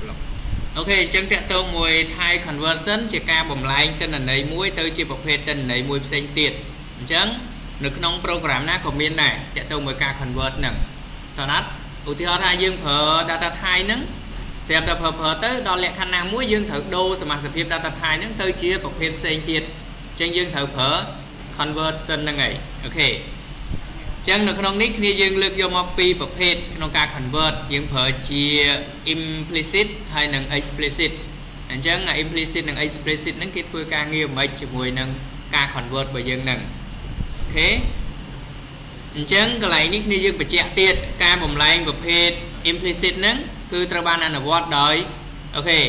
block អូខេអញ្ចឹងតកតងមួយ type conversion ជាការបំលែងទិន្នន័យមួយទៅជាប្រភេទទិន្នន័យមួយផ្សេងទៀតអញ្ចឹងនៅក្នុង program ណាក៏មានដែរតកតងមួយការ convert ហ្នឹងតើណាត់ឧទាហរណ៍ថាយើងប្រើ data type ហ្នឹងស្រាប់តែប្រើប្រើទៅដល់លក្ខខណ្ឌណាមួយយើងត្រូវដូរសមាសភាព data type ហ្នឹងទៅជាប្រភេទផ្សេងទៀតអញ្ចឹងយើងត្រូវប្រើ conversion ហ្នឹងហើយ okay ចឹងនៅក្នុងនេះគ្នាយើងលើកយកមកពីរប្រភេទក្នុងការ convert យើងប្រើជា implicit ហើយនិង explicit អញ្ចឹង implicit និង explicit ហ្នឹងគេធ្វើការងារមិនជាមួយនឹងការ convert របស់យើងហ្នឹង okay អញ្ចឹងកន្លែងនេះគ្នាយើងបញ្ជាក់ទៀតការបំលែងប្រភេទ implicit ហ្នឹងគឺត្រូវបានអនុវត្តដោយ okay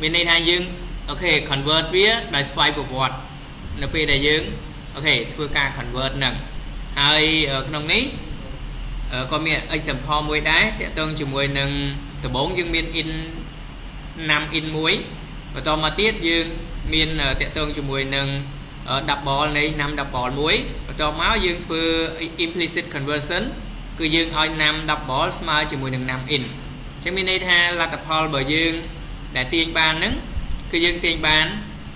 មានន័យថាយើង okay convert វាដោយស្វ័យប្រវត្តិនៅពេលដែលយើង okay ធ្វើការ convert ហ្នឹង ហើយក្នុងនេះក៏មាន example មួយដែរតកតងជាមួយនឹងដំបូងយើងមាន in 5 in 1បន្តមកទៀតយើងមានតកតងជាមួយនឹង10នៃ5 10មួយបន្តមកយើងធ្វើ implicit conversion គឺយើងឲ្យ5 10ស្មើជាមួយនឹង5 in អញ្ចឹងមានន័យថាលទ្ធផលរបស់យើងដែលទាញបានហ្នឹងគឺយើងទាញបាន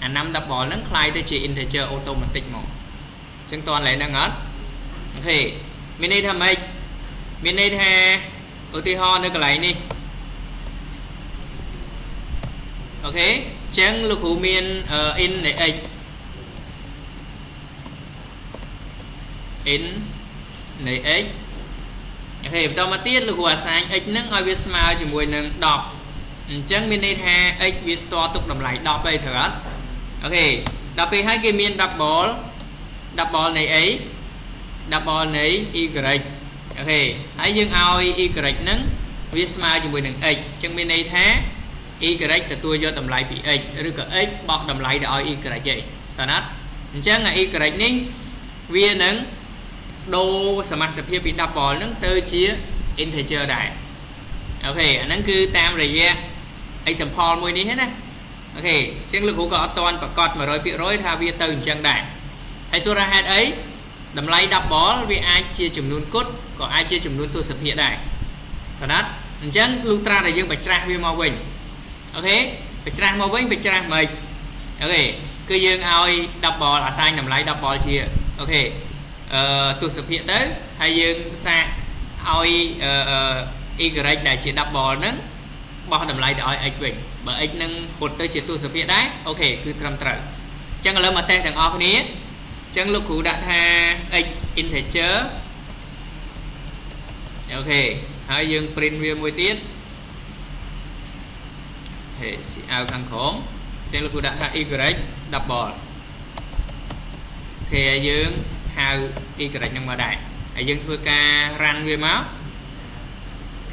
អា5 10ហ្នឹងคล้ายទៅជា integer automatic មកអញ្ចឹងតើកន្លែងហ្នឹងអត់ អូខេមានន័យថាម៉េចមានន័យថាឧទាហរណ៍នៅកន្លែងនេះអូខេអញ្ចឹងលោកគ្រូមាន in នៃ x in នៃ x អូខេបន្តមកទៀតលោកគ្រូអាសាញ x ហ្នឹងឲ្យវាស្មើជាមួយនឹង10អញ្ចឹងមានន័យថា x វាស្ទាល់ទុកតម្លៃ10អីត្រូវអត់អូខេដល់ពេលហើយគេមាន10 ball 10 ball នៃ a 10នៃ y អូខេហើយយើងឲ្យ y ហ្នឹងវាស្មើជាមួយនឹង x អញ្ចឹងមានន័យថា y ទទួលយកតម្លៃពី x ឬក៏ x បោកតម្លៃទៅឲ្យ y ឯងតើណាត់អញ្ចឹងអា y នេះវានឹងដូរសមាសភាពពី10បលហ្នឹងទៅជា integer ដែរអូខេអាហ្នឹងគឺតាមរយៈ example មួយនេះណា okay អញ្ចឹងលោកគ្រូក៏អត់ទាន់ប្រកាស100%ថាវាទៅអញ្ចឹងដែរហើយសួរថាហេតុអី តម្លៃ double វាអាចជាចំនួនគត់ក៏អាចជាចំនួនទស្សភាគដែរបណ្ណាត់អញ្ចឹងលុះត្រាតែយើងបញ្ច្រាស់វាមកវិញ okay បញ្ច្រាស់មកវិញបញ្ច្រាស់មិន okay គឺយើងឲ្យ double assign តម្លៃ double ជា okay អឺទស្សភាគទៅហើយយើងសាកឲ្យអឺ y ដែលជា10បលហ្នឹងបោះតម្លៃទៅឲ្យ x វិញបើ x នឹងពុតទៅជាទស្សភាគដែរអូខេគឺត្រឹមត្រូវអញ្ចឹងឥឡូវមកតេស្តទាំងអស់គ្នា ចឹងលោកគ្រូដាក់ថា x integer អូខេហើយយើង print វាមួយទៀតហេស៊ីអៅខាងក្រោមចឹងលោកគ្រូដាក់ថា y double គេឲ្យយើងហៅ y ហ្នឹងមកដែរហើយយើងធ្វើការ run វាមក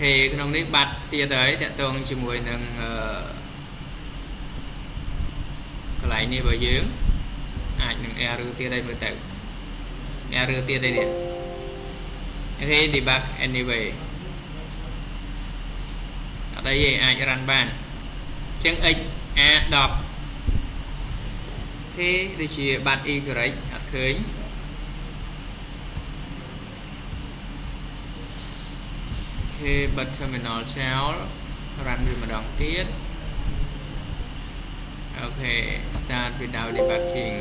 គេក្នុងនេះបាត់ទៀតហើយតកតងជាមួយនឹងកន្លែងនេះរបស់យើង អាចនឹង error ទៀតហើយមើលទៅ error ទៀតហើយនេះអូខេ debug anyway អត់អីទេអាច run បានអញ្ចឹង x a10 អូខេដូចជាបាត់ y អត់ឃើញអូខេបិទ terminal shell run វាម្ដងទៀតអូខេ start without debugging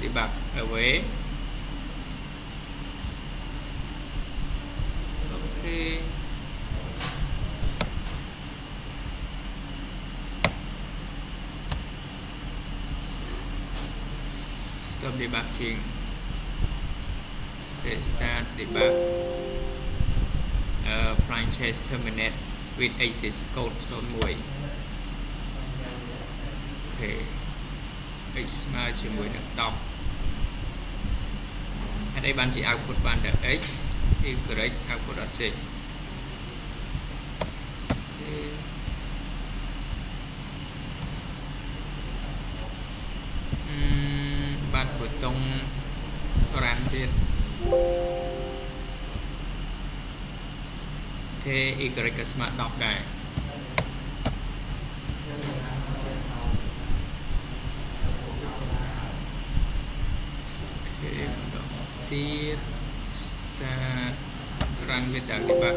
debug away okay stop debugging okay start debug uh, blind chase terminate with access code 01ខេ x ស្មើជាមួយនឹង10 ហេតុអីបានជា output បានតែ x y output អត់ចេញបាត់ប៊ូតុងរ៉ាន់ទៀតគេ y ក៏ស្មើ10ដែរ ទៀត start run without debug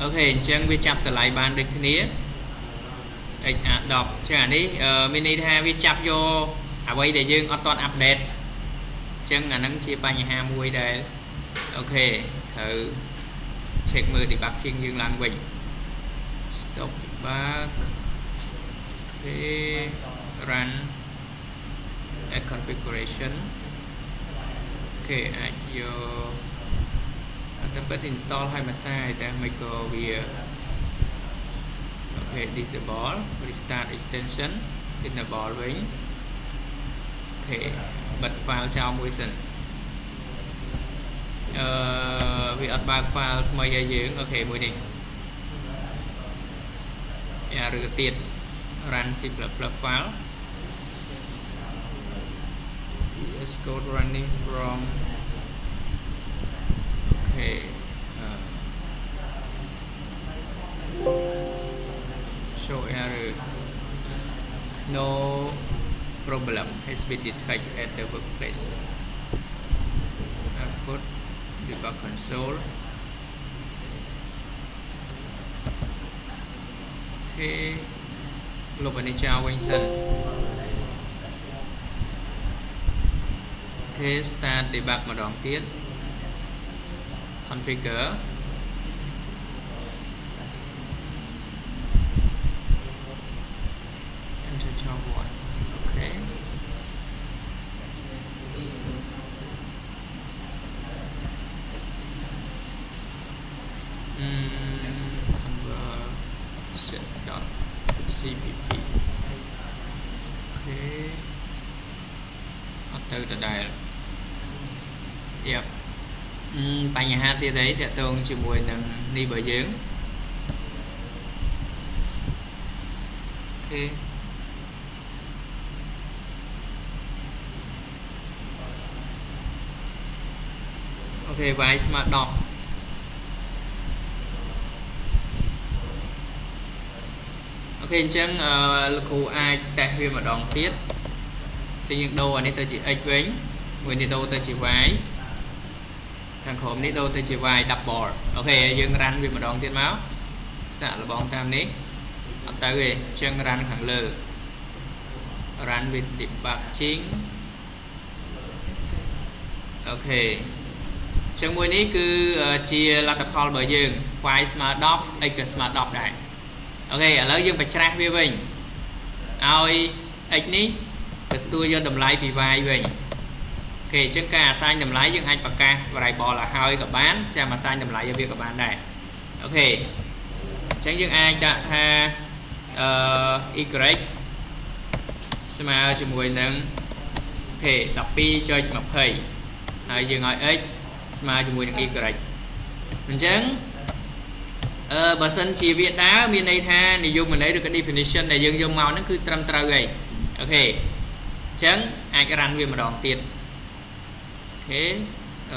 អអូខេអញ្ចឹងវាចាប់តម្លៃបានដូចគ្នា x អា10ចឹងអានេះមានន័យថាវាចាប់យកអ្វីដែលយើងអត់ទាន់អាប់ដេតអញ្ចឹងអាហ្នឹងជាបញ្ហាមួយដែលអូខេត្រូវ check មើល debugging យើងឡើងវិញ stop debug អូខេ run at configuration អូខេអាចយកតែពិត install ឲ្យមួយសាយតែមិនក៏វាអូខេ disable restart extension enable វិញអូខេបិទ file ចោលមួយសិនអឺវាអត់បើក file ថ្មីឲ្យយើងអូខេមួយនេះយ៉ាឬក៏ទៀត run c++ file VS Code running from okay uh, show error no problem has been detected at the workplace output debug console okay លុបអានេះចោលវិញសិន okay start debug ម្ដងទៀត configure enter job one okay conversion dot cpp okay អត់ទៅដដែល Yep បញ្ហាទៀតអីតកតងជាមួយនឹងនេះបើយើងអូខេអូខេវាយស្មើ10 okay អញ្ចឹងលោកគ្រូអាចតេស្តវាម្ដងទៀតជាយើងដូរអានេះទៅជា x វិញមួយនេះដូរទៅជា y ខាងក្រោមនេះដូរទៅជា y double អូខេយើងរ៉ាន់វាម្ដងទៀតមកសាក់លបងតាមនេះអត់ទៅទេអញ្ចឹង run ខាងលើ run with debugging អូខេអញ្ចឹងមួយនេះគឺជាលទ្ធផលរបស់យើង y ស្មើ10 x ក៏ស្មើ10ដែរ okay ឥឡូវយើងបញ្ច្រាស់វាវិញឲ្យ x នេះទទួលយកតម្លៃពី y វិញ គេអញ្ចឹងការអាសាញតម្លៃយើងអាចប្រកាស variable ឲ្យហើយក៏បានចាំអាសាញតម្លៃឲ្យវាក៏បានដែរ okay អញ្ចឹងយើងអាចដាក់ថាអឺ y ស្មើជាមួយនឹង okay 12.20ហើយយើងឲ្យ x ស្មើជាមួយនឹង y អញ្ចឹងអឺបើសិនជាវាដើរមានន័យថានិយមន័យឬក៏ definition ដែលយើងយកមកហ្នឹងគឺត្រឹមត្រូវហើយអូខេអញ្ចឹងអាចរ៉ាន់វាម្ដងទៀត okay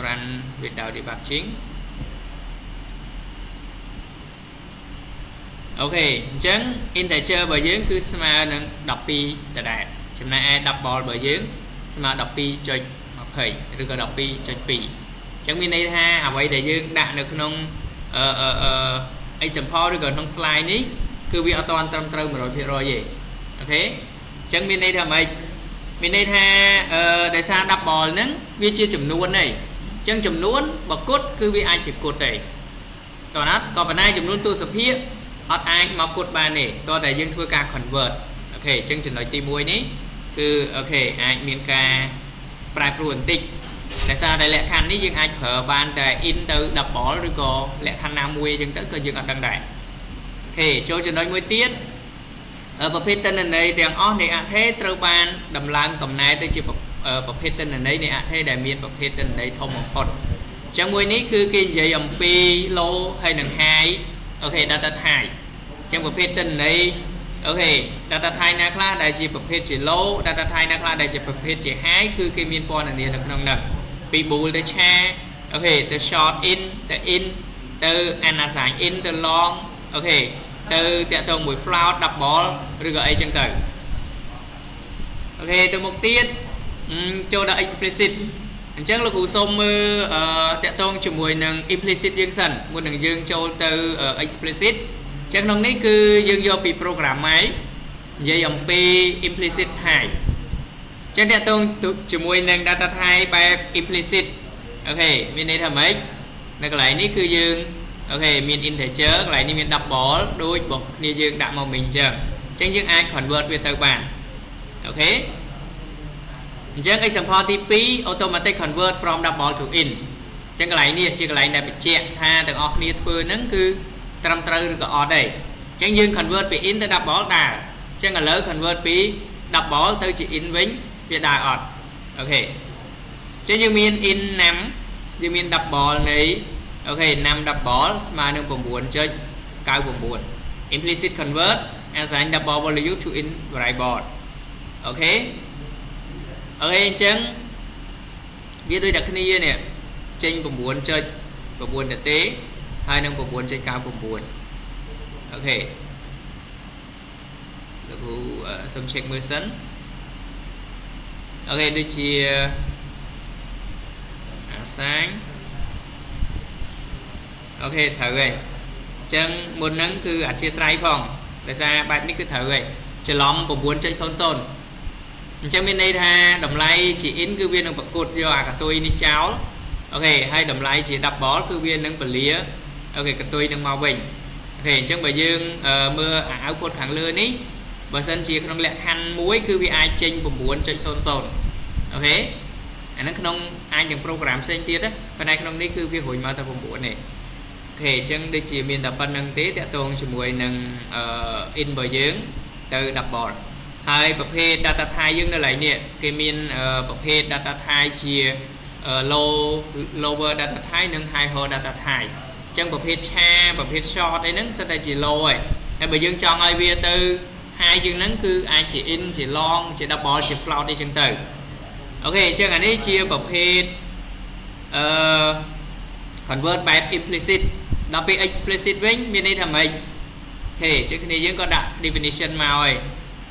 run without debugging អូខេអញ្ចឹង integer របស់យើងគឺស្មើនឹង12ដដែលចំណែកឯ double របស់យើងស្មើ12.20ឬក៏12.2អញ្ចឹងមានន័យថាអ្វីដែលយើងដាក់នៅក្នុងអឺអឺ example ឬក៏ក្នុង slide នេះគឺវាអត់ទាន់ត្រឹមត្រូវ100%ទេអូខេអញ្ចឹងមានន័យថាម៉េច មានន័យថាអឺដោយសារ10បលហ្នឹងវាជាចំនួនហីអញ្ចឹងចំនួនបើគុតគឺវាអាចប្រគុតទេតើណាត់ក៏ប៉ុន្តែចំនួនទស្សភាគអត់អាចមកគុតបានទេតើតែយើងធ្វើការ convert អូខេអញ្ចឹងចំណុចទី1នេះគឺ okay អាចមានការប្រែប្រួលបន្តិចដោយសារតែលក្ខខណ្ឌនេះយើងអាចប្រើបានតែ int ទៅ double ឬក៏លក្ខខណ្ឌណាមួយអញ្ចឹងទៅក៏យើងអត់ដឹងដែរ okay ចូលចំណុចមួយទៀត ប្រភេទទិន្នន័យទាំងអស់នៃអថេរត្រូវបានដំឡើងកំណែទៅជាប្រភេទទិន្នន័យនៃអថេរដែលមានប្រភេទទិន្នន័យធំបំផុតអញ្ចឹងមួយនេះគឺគេនិយាយអំពី low ហើយនិង high okay data type អញ្ចឹងប្រភេទទិន្នន័យអូខេ data type ណាខ្លះដែលជាប្រភេទជា low data type ណាខ្លះដែលជាប្រភេទជា high គឺគេមានពណ៌នានានៅក្នុងនោះពី bool ទៅ char okay ទៅ short int ទៅ int ទៅ unsigned int ទៅ long okay ទៅតាក់ទងមួយ float double ឬក៏អីចឹងទៅ okay ទៅមុខទៀតចូលដល់ explicit អញ្ចឹងលោកគ្រូសូមមើលអឺតកតងជាមួយនឹង implicit យើងសិនមុននឹងយើងចូលទៅ explicit អញ្ចឹងក្នុងនេះគឺយើងយកពី program ម៉ៃនិយាយអំពី implicit type ចឹងតកតងជាមួយនឹង data type បែប implicit អូខេមានន័យថាម៉េចនៅកន្លែងនេះគឺយើង អូខេមាន integer កន្លែងនេះមាន double ដូចរបស់គ្នាយើងដាក់មកមិញអញ្ចឹងអញ្ចឹងយើងអាច convert វាទៅបានokay អញ្ចឹង example ទី2 automatic convert from double to int អញ្ចឹងកន្លែងនេះជាកន្លែងដែលបញ្ជាក់ថាទាំងអស់គ្នាធ្វើហ្នឹងគឺត្រឹមត្រូវឬក៏អត់ទេអញ្ចឹងយើង convert ពី int ទៅ double ដែរអញ្ចឹងឥឡូវ convert ពី double ទៅជា int វិញវាដែរអត់ okay អញ្ចឹងយើងមាន int num យើងមាន double នៃ okay num double ស្មើនឹង9.99 implicit convert assign double value to int variable អូខេអូខេអញ្ចឹងវាដូចតែគ្នានេះចេញ9.9ទៅទេហើយនឹង9.99 okay លោកគ្រូសុំ check មើលសិន okay ដូចជា assign អូខេត្រូវហើយអញ្ចឹងមុនហ្នឹងគឺអធិស្ឋានផងដោយសារបែបនេះគឺត្រូវហើយច្រឡំ9.00អញ្ចឹងមានន័យថាតម្លៃជា in គឺវានឹងប្រកួតយកអាកតុយនេះចោលអូខេហើយតម្លៃជា double គឺវានឹងពលាអូខេកតុយនឹងមកវិញអូខេអញ្ចឹងបើយើងមើលអា output ខាងលើនេះបើសិនជាក្នុងលក្ខខណ្ឌមួយគឺវាអាចចេញ9.00អូខេអាហ្នឹងក្នុងអាចនឹង program ផ្សេងទៀតណាប៉ុន្តែក្នុងនេះគឺវារួចមកតែ9នេះអូ ខេអញ្ចឹងដូចជាមានតែប៉ុណ្្នឹងទេតកតងជាមួយនឹង in របស់យើងទៅ double ហើយប្រភេទ data type យើងនៅកន្លែងនេះគេមានប្រភេទ data type ជា low lower data type និង higher data type អញ្ចឹងប្រភេទឆាប្រភេទ short អីហ្នឹងសិតតែជា low ហើយហើយបើយើងចង់ឲ្យវាទៅ high ជាងហ្នឹងគឺអាចជា in ជា long ជា double ជា float អីចឹងទៅអូខេអញ្ចឹងអានេះជាប្រភេទអឺ convert បែប implicit ដល់ពេល explicit វិញមានន័យថាម៉េចអូខេអញ្ចឹងគ្នាយើងក៏ដាក់ definition មកហើយ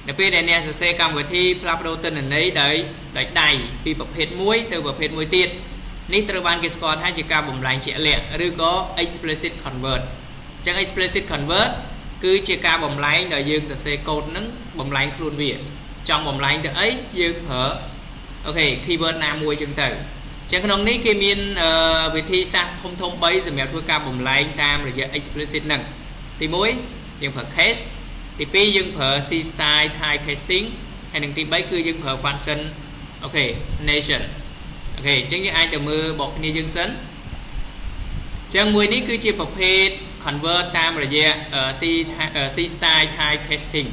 នៅពេលដែលអ្នកសរសេរកម្មវិធីផ្លាស់ប្ដូរទិន្នន័យដោយដោយដៃពីប្រភេទមួយទៅប្រភេទមួយទៀតនេះត្រូវបានគេស្គាល់ថាជាការបំលែងជាក់លាក់ឬក៏ explicit convert អញ្ចឹង explicit convert គឺជាការបំលែងដែលយើងសរសេរកូដនឹងបំលែងខ្លួនវា ចង់បំលែងទៅអីយើងប្រើអូខេ keyword ណាមួយចឹងទៅអញ្ចឹងក្នុងនេះគេមានវិធីសាស្ត្រធំធំ3សម្រាប់ធ្វើការបំលែងតាមរយៈ explicit ហ្នឹងទី1យើងប្រើ case ទី2យើងប្រើ C style type casting ហើយនឹងទី3គឺយើងប្រើ function អូខេ nation អូខេអញ្ចឹងយើងអាចទៅមើលបកគ្នាយើងសិនអញ្ចឹងមួយនេះគឺជាប្រភេទ convert តាមរយៈ C C style type casting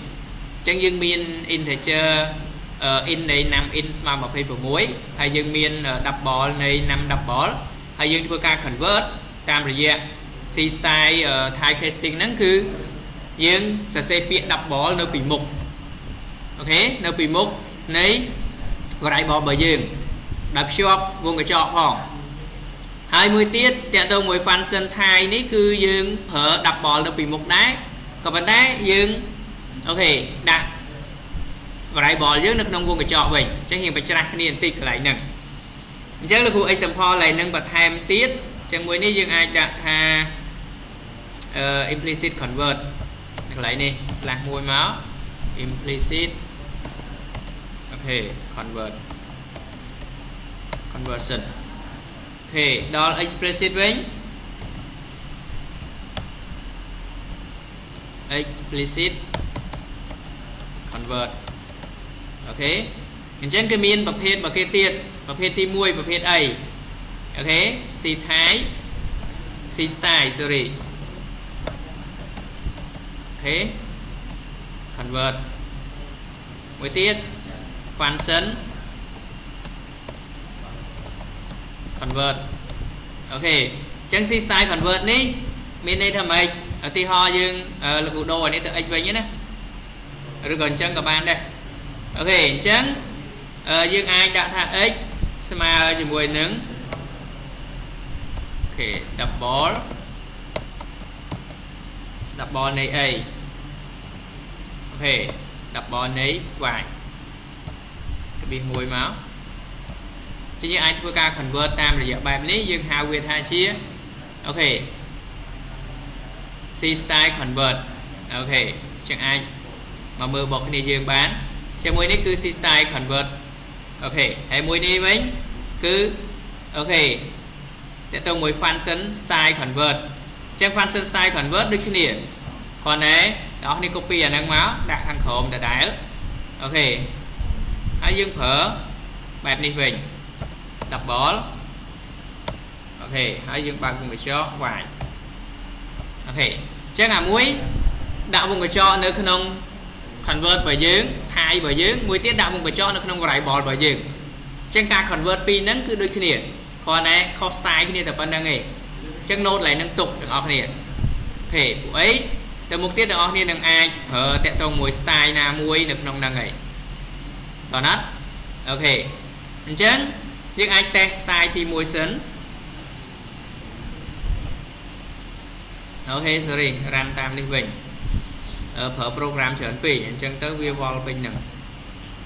អញ្ចឹងយើងមាន integer in នៃ num in ស្មើ26ហើយយើងមាន double នៃ num double ហើយយើងធ្វើការ convert តាមរយៈ C style type casting ហ្នឹងគឺយើងសរសេរពាក្យ double នៅពីមុខអូខេនៅពីមុខនៃ variable របស់យើងដែលភ្ជាប់វងកញ្ចក់ផងហើយមួយទៀតតកតទៅមួយ function thai នេះគឺយើងប្រើ double នៅពីមុខដែរក៏ប៉ុន្តែយើងអូខេដាក់ variable យើងនៅក្នុងវងកញ្ចក់វិញអញ្ចឹងយើងបញ្ច្រាស់គ្នាបន្តិចកន្លែងហ្នឹងអញ្ចឹងលោកគ្រូ example កន្លែងហ្នឹងបន្ថែមទៀតអញ្ចឹងមួយនេះយើងអាចដាក់ថា implicit convert កន្លែងនេះ slash មួយមក implicit អូខេ convert conversion OK ដល់ explicit វិញ explicit convert OK អញ្ចឹងគេមានប្រភេទរបស់គេទៀតប្រភេទទី1ប្រភេទអី OK C type C style sorry OK convert មួយទៀត function convert OK អញ្ចឹង C style convert នេះមានន័យថាម៉េចឧទាហរណ៍យើងលោកគ្រូដូរអានេះទៅ x វិញណាឬក៏អញ្ចឹងក៏បានដែរ OK អញ្ចឹងយើងអាចដាក់ថា x ស្មើជាមួយនឹងអូខេ double double នៃ a OK double នៃ y ក្បៀសមួយមកចឹងយើងអាចធ្វើការ convert តាមរយៈបែបនេះយើងហៅវាថាជា OK C style convert OK ចឹងអាចមកមើលរបស់គ្នាយើងបាន ជាមួយនេះគឺ C style convert OK ហើយមួយនេះវិញគឺ OK តើទៅមួយ function style convert ចឹង function style convert ដូចគ្នាគ្រាន់តែអ្នកនរ copy អាហ្នឹងមកដាក់ខាងក្រោមដដែល OK ហើយយើងប្រើបែបនេះវិញ double អូខេហើយយើងបើកវងកញ្ចក់វាយអូខេអញ្ចឹងអាមួយដាក់វង់ក្រចកនៅក្នុង convert របស់យើង type របស់យើងមួយទៀតដាក់វង់ក្រចកនៅក្នុង variable របស់យើងអញ្ចឹងការ convert ពីរហ្នឹងគឺដូចគ្នាគ្រាន់តែ ខុស style គ្នាតែប៉ុណ្្នឹងឯងអញ្ចឹង note ឡើងនឹងទុកទាំងអស់គ្នា OK ពួកអីទៅមុខទៀតទាំងអស់គ្នានឹងអាចប្រើតាក់ទងមួយ style ណាមួយនៅក្នុងហ្នឹងឯងតោះណាត់ OK អញ្ចឹងយើងអាច test style ទី1សិន OK sorry run តាមនេះវិញ ប្រើ program ច្រើនពេកអញ្ចឹងទៅវាវល់ពេញហ្នឹង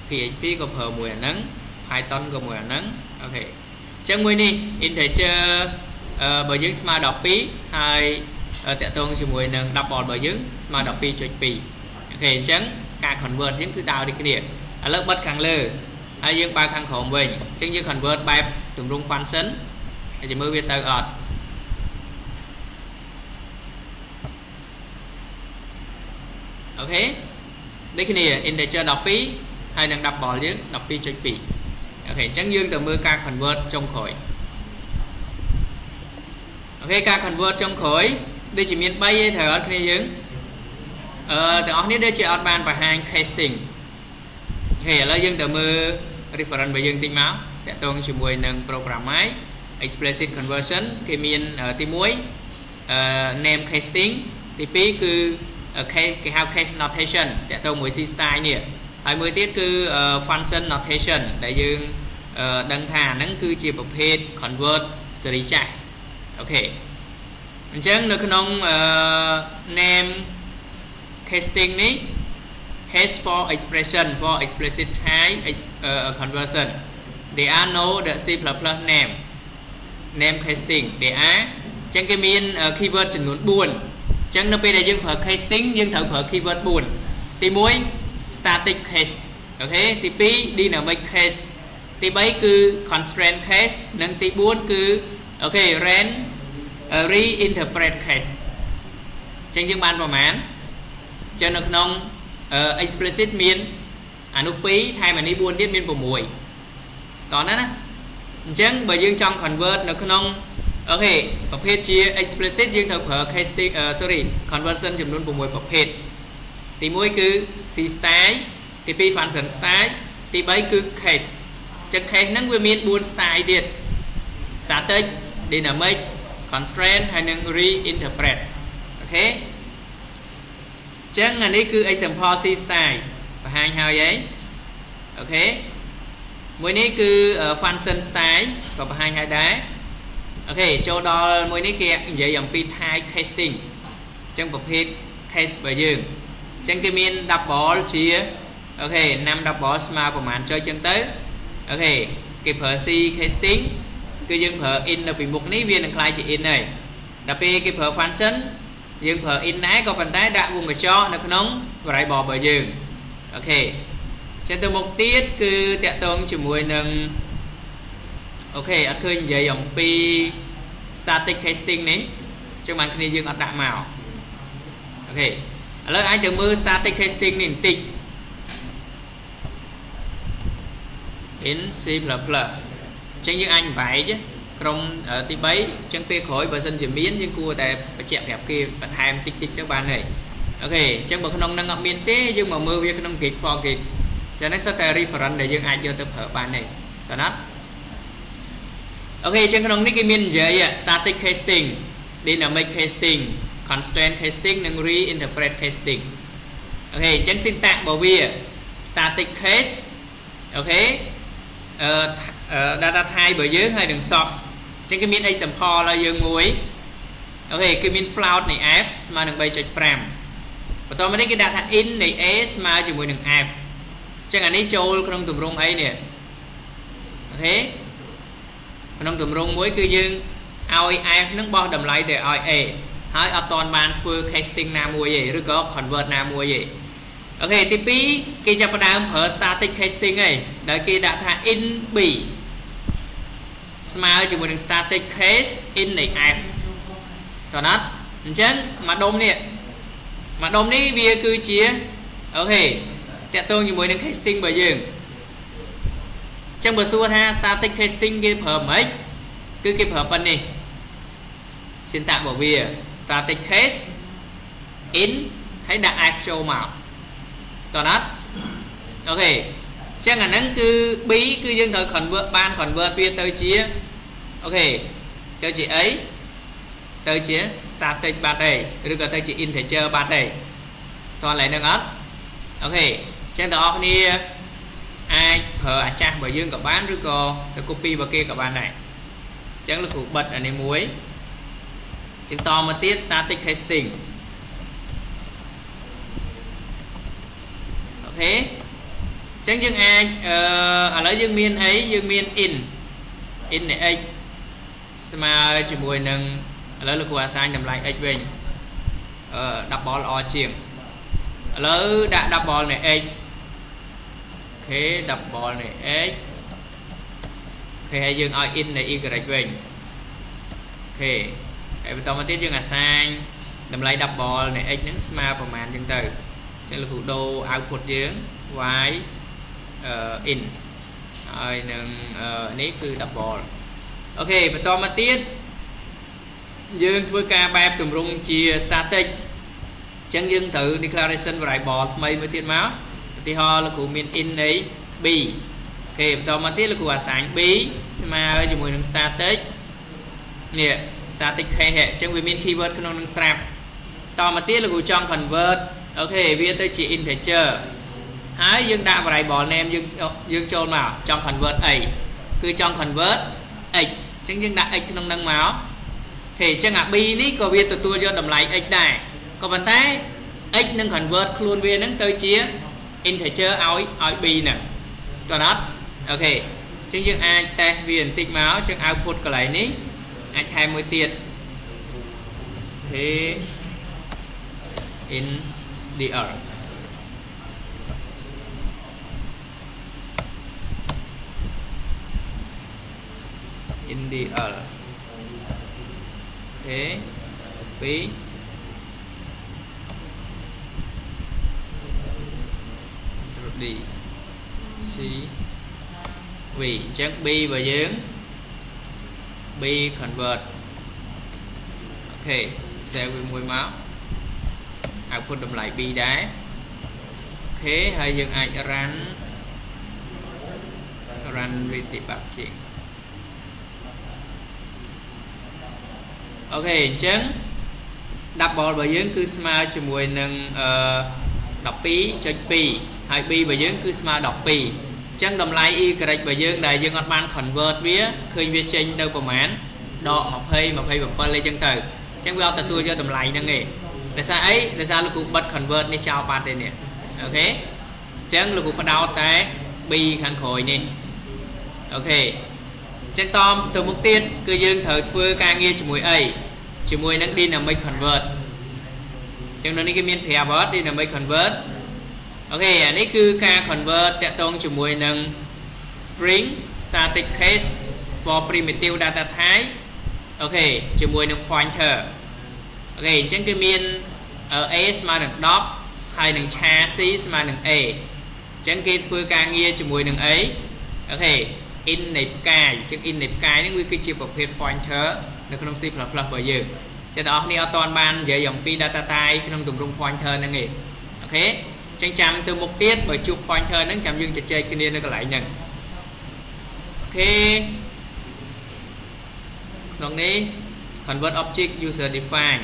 PHP ក៏ប្រើមួយអាហ្នឹង Python ក៏មួយអាហ្នឹងអូខេអញ្ចឹងមួយនេះ integer បើយើងស្មើ12ហើយតកតងជាមួយនឹង10បលរបស់យើងស្មើ12.2អូខេអញ្ចឹងការ convert យើងគឺដើរដូចគ្នាឥឡូវបិទខាងលើហើយយើងបើកខាងក្រោមវិញអញ្ចឹងយើង convert បែបទម្រង់ function ហើយមើលវាទៅអត់ OK ដូចគ្នា integer 12ហើយនឹង10 double យើង12.2 OK អញ្ចឹងយើងទៅមើលការ convert ចុងក្រោយ OK ការ convert ចុងក្រោយដូចជាមាន3ឯងត្រូវអត់គ្នាយើងអឺទាំងអស់នេះដូចជាអត់បានបង្ហាញ casting ហេឥឡូវយើងទៅមើល reference របស់យើងតិចមកទាក់ទងជាមួយនឹង program i explicit conversion គេមានទី1 name casting ទី2គឺ គេហៅ case notation តកតងមួយ C style នេះហើយមួយទៀតគឺ function notation ដែលយើងដឹងថាហ្នឹងគឺជាប្រភេទ convert សេរីចាស់អូខេអញ្ចឹងនៅក្នុង name casting នេះ has for expression for explicit type uh, conversion they are know the C++ name name casting they are អញ្ចឹងគេមាន keyword ចំនួន4អញ្ចឹងនៅពេលដែលយើងប្រើ casting យើងត្រូវប្រើ keyword 4ទី1 static case អូខេទី2 dynamic case ទី3គឺ constraint case និងទី4គឺអូខេ ran reinterpret case អញ្ចឹងយើងបានប្រមាណអញ្ចឹងនៅក្នុង explicit មានអានោះ2ថែមអានេះ4ទៀតមាន6តោះណាណាអញ្ចឹងបើយើងចង់ convert នៅក្នុង អូខេប្រភេទជា explicit យើងត្រូវប្រើ case sorry conversion ចំនួន6ប្រភេទទី1គឺ C style ទី2 function style ទី3គឺ case ចឹង case ហ្នឹងវាមាន4 style ទៀត static dynamic constraint ហើយនឹង reinterpret អូខេចឹងអានេះគឺ example C style បង្ហាញហើយឯង OK មួយនេះគឺ function style ក៏បង្ហាញហើយដែរ អូខេចូលដល់មួយនេះគេនិយាយអំពី type casting ចឹងប្រភេទ case របស់យើងចឹងគេមាន double ជាអូខេ5 double ស្មើប្រហែលចុយចឹងទៅអូខេគេប្រើ C casting គឺយើងប្រើ in នៅពីមុខនេះវានឹងคล้ายជា in ហើយដល់ពេលគេប្រើ function យើងប្រើ in ដែរក៏ប៉ុន្តែដាក់វងកញ្ចក់នៅក្នុង variable របស់យើងអូខេចឹងទៅមុខទៀតគឺតាក់ទងជាមួយនឹង OK អត់ឃើញនិយាយអំពី static casting នេះចឹងបានគ្នាយើងអត់ដាក់មក OK ឥឡូវអាចទៅមើល static casting នេះបន្តិច in C++ ចឹងយើងអាចបែកក្រុមទី3អញ្ចឹងពេលក្រោយបើសិនជាមានយើងគួរតែបញ្ជាក់ប្រាប់គេបន្ថែមតិចតិចទៅបានហើយ OK អញ្ចឹងបើក្នុងនឹងអត់មានទេយើងមកមើលវាក្នុង GeeksforGeeks ចឹងនេះសុទ្ធតែ reference ដែលយើងអាចយកទៅប្រើបានទេតើណាត់ OK អញ្ចឹងក្នុងនេះគេមាននិយាយ static casting dynamic casting const casting និង reinterpret casting OK អញ្ចឹង syntax របស់វា static cast OK អឺ data type របស់យើងហើយនឹង source អញ្ចឹងគេមាន example ឲ្យយើងមួយ OK គឺមាន float នៃ f ស្មើនឹង3.5បន្តមកនេះគេដាក់ថា int នៃ a ស្មើជាមួយនឹង f អញ្ចឹងអានេះចូលក្នុងទម្រង់អីនេះ OK ក្នុងទម្រង់មួយគឺយើងឲ្យ f នឹងបោះតម្លៃទៅឲ្យ a ហើយអត់ទាន់បានធ្វើ casting ណាមួយទេឬក៏ convert ណាមួយទេអូខេទី2គេចាប់ផ្ដើមប្រើ static casting ឯងដែលគេដាក់ថា in b ស្មើជាមួយនឹង static case in នៃ f តើណាត់អញ្ចឹងមួយដុំនេះមួយដុំនេះវាគឺជាអូខេតាក់ទងជាមួយនឹង casting របស់យើងអញ្ចឹងបើសួរថា static casting គេប្រើម៉េចគឺគេប្រើប៉ុណ្នេះ syntax របស់វា static cast int ហើយដាក់ f ចូលមកតើណាត់ OK ចឹងអាហ្នឹងគឺ b គឺយើងត្រូវ convert បាន convert វាទៅជា OK ទៅជាអីទៅជា static បាត់អីឬក៏ទៅជា integer បាត់អីតោះឡើយហ្នឹងអត់ OK ចឹងបងប្អូនគ្នា អាចប្រើអាចាស់របស់យើងក៏បានឬក៏ទៅ copy របស់គេក៏បានដែរចឹងលោកគ្រូបិទអានេះមួយចឹងតមកទៀត static casting អូខេចឹងយើងអាចអឺឥឡូវយើងមានអីយើងមាន in in នៃ x ស្មើជាមួយនឹងឥឡូវលោកគ្រូអាសាញតម្លៃ x វិញអឺ10ល្អជាងឥឡូវដាក់10នៃ x អូខេ10នៃ x OK ហើយយើងឲ្យ in នៃ y វិញអូខេហើយបន្តមកទៀតយើងអាសាញតម្លៃ10នៃ x ហ្នឹងស្មើប្រមាណចឹងទៅអញ្ចឹងលោកគ្រូដូរ output យើង y int ហើយនឹងនេះគឺ double OK បន្តមកទៀតយើងធ្វើការបែបទម្រង់ជា static អញ្ចឹងយើងត្រូវ declaration variable ថ្មីមួយទៀតមកឧ ទាហរណ៍លោកគ្រូមាន in នៃ b អូខេបន្តមកទៀតលោកគ្រូអាសាញ b ស្មើជាមួយនឹង static នេះ static case អញ្ចឹងវាមាន keyword ក្នុងនឹងស្រាប់តមកទៀតលោកគ្រូចង់ convert អូខេវាទៅជា integer ហើយយើងដាក់ variable name យើងយើងចូលមកចង់ convert អីគឺចង់ convert x អញ្ចឹងយើងដាក់ x ក្នុងនឹងមកហេអញ្ចឹងអា b នេះក៏វាទទួលយកតម្លៃ x ដែរក៏ប៉ុន្តែ x នឹង convert ខ្លួនវានឹងទៅជា integer ឲ្យឲ្យ b ហ្នឹងតើអត់អូខេអញ្ចឹងយើងអាច test វាបន្តិចមកអញ្ចឹង output កន្លែងនេះអាចថែមមួយទៀតអូខេ in dr in dl អូខេ2 D C V អញ្ចឹង B របស់យើង B convert អូខេ save វាមួយមក output តម្លៃ B ដែរអូខេហើយយើងអាច run run redebug ជាងអូខេអញ្ចឹង double របស់យើងគឺស្មើជាមួយនឹងអឺ12.2 ហើយ b របស់យើងគឺស្មើ12អញ្ចឹងតម្លៃ y របស់យើងដែលយើងអត់បាន convert វាឃើញវាចេញទៅប្រមាណដក20 27អីចឹងទៅអញ្ចឹងវាអត់ទទួលយកតម្លៃហ្នឹងទេដោយសារអីដោយសារលោកគ្រូបិទ convert នេះចោលបាត់ទេនេះអូខេអញ្ចឹងលោកគ្រូបដោតតែ b ខាងក្រោយនេះអូខេចឹងតមទៅមុខទៀតគឺយើងត្រូវធ្វើការងារជាមួយអីជាមួយនឹង dynamic convert ចឹងនៅនេះគេមានប្រាប់អត់ dynamic convert អូខេអានេះគឺការ convert តាក់ទងជាមួយនឹង string static cast for primitive data type អូខេជាមួយនឹង pointer អូខេអញ្ចឹងគឺមាន a ស្មើនឹង10ហើយនឹងឆា c ស្មើនឹង a អញ្ចឹងគេធ្វើការងារជាមួយនឹងអីអូខេ in នៃផ្កាយអញ្ចឹង in នៃផ្កាយនេះវាគឺជាប្រភេទ pointer នៅក្នុង C++ របស់យើងចឹងបងប្អូននេះអត់ទាន់បាននិយាយអំពី data type ក្នុងទម្រង់ pointer ហ្នឹងទេអូខេ ចឹងចាំទៅមុខទៀតបើជួប pointer ហ្នឹងចាំយើងជជែកគ្នានៅកន្លែងហ្នឹងអូខេក្នុងនេះ convert object user define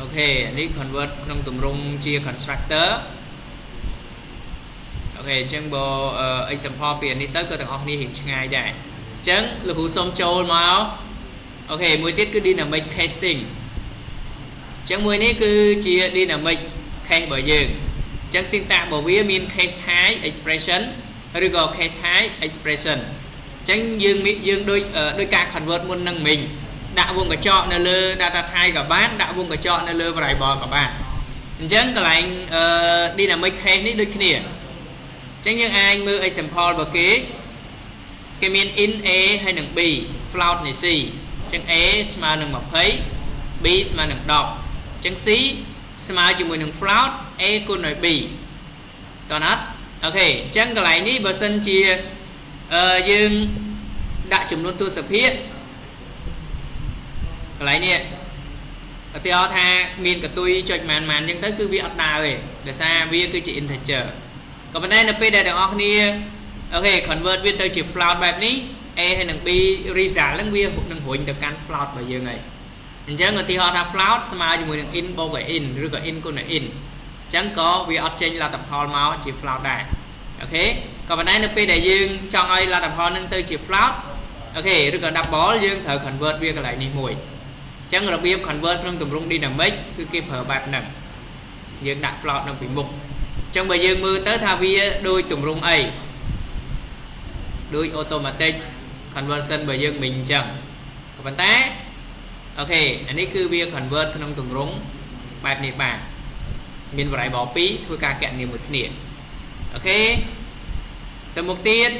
អូខេនេះ convert ក្នុងទម្រង់ជា constructor អូខេអញ្ចឹងបើ example ពីនេះទៅក៏ទាំងអស់គ្នារៀងឆ្ងាយដែរអញ្ចឹងលោកគ្រូសូមចូលមកអូខេមួយទៀតគឺ dynamic casting អញ្ចឹងមួយនេះគឺជា dynamic cast របស់យើងអញ្ចឹង syntax របស់វាមាន cast type expression ឬក៏ cast type expression ចឹងយើងយើងដូចដូចការ convert មុននឹងមិញដាក់វងកញ្ចក់នៅលើ data type ក៏បានដាក់វងកញ្ចក់នៅលើ variable ក៏បានអញ្ចឹងកន្លែង dynamic case នេះដូចគ្នាអញ្ចឹងយើងអាចមើល example របស់គេគេមាន in a ហើយនិង b float នៃ c អញ្ចឹង a ស្មើនឹង20 b ស្មើនឹង10អញ្ចឹង c ស្មើជាមួយនឹង float a គុណដោយ b តើណាត់អូខេអញ្ចឹងកន្លែងនេះបើសិនជាអឺយើងដាក់ចំនួនទស្សភាគកន្លែងនេះឧទាហរណ៍ថាមានកតុយចុចម៉ានម៉ានអញ្ចឹងទៅគឺវាអត់ដើរទេដោយសារវាគឺជា integer ក៏ប៉ុន្តែនៅពេលដែលទាំងអស់គ្នាអូខេ convert វាទៅជា float បែបនេះ a ហើយនិង b result ហ្នឹងវានឹងរុញទៅកាន់ float របស់យើងហើយ អញ្ចឹងឧទាហរណ៍ថា float ស្មើជាមួយនឹង in បូកឲ្យ in ឬក៏ in គុណនឹង in អញ្ចឹងក៏វាអត់ចេញលទ្ធផលមកជា float ដែរអូខេក៏ប៉ុន្តែនៅពេលដែលយើងចង់ឲ្យលទ្ធផលនឹងទៅជា float អូខេឬក៏ double យើងត្រូវ convert វាកន្លែងនេះមួយអញ្ចឹងរបៀប convert ក្នុងទម្រង់ dynamic គឺគេប្រើបែបហ្នឹងយើងដាក់ float នៅពីមុខអញ្ចឹងបើយើងមើលទៅថាវាដូចទម្រង់អីដូច automatic conversion បើយើងមិញអញ្ចឹងក៏ប៉ុន្តែ អូខេអានេះគឺវា convert ក្នុងទម្រង់បែបនេះបានមាន variable 2ធ្វើការកណនាមួយគ្នាអូខេទៅមុខទៀត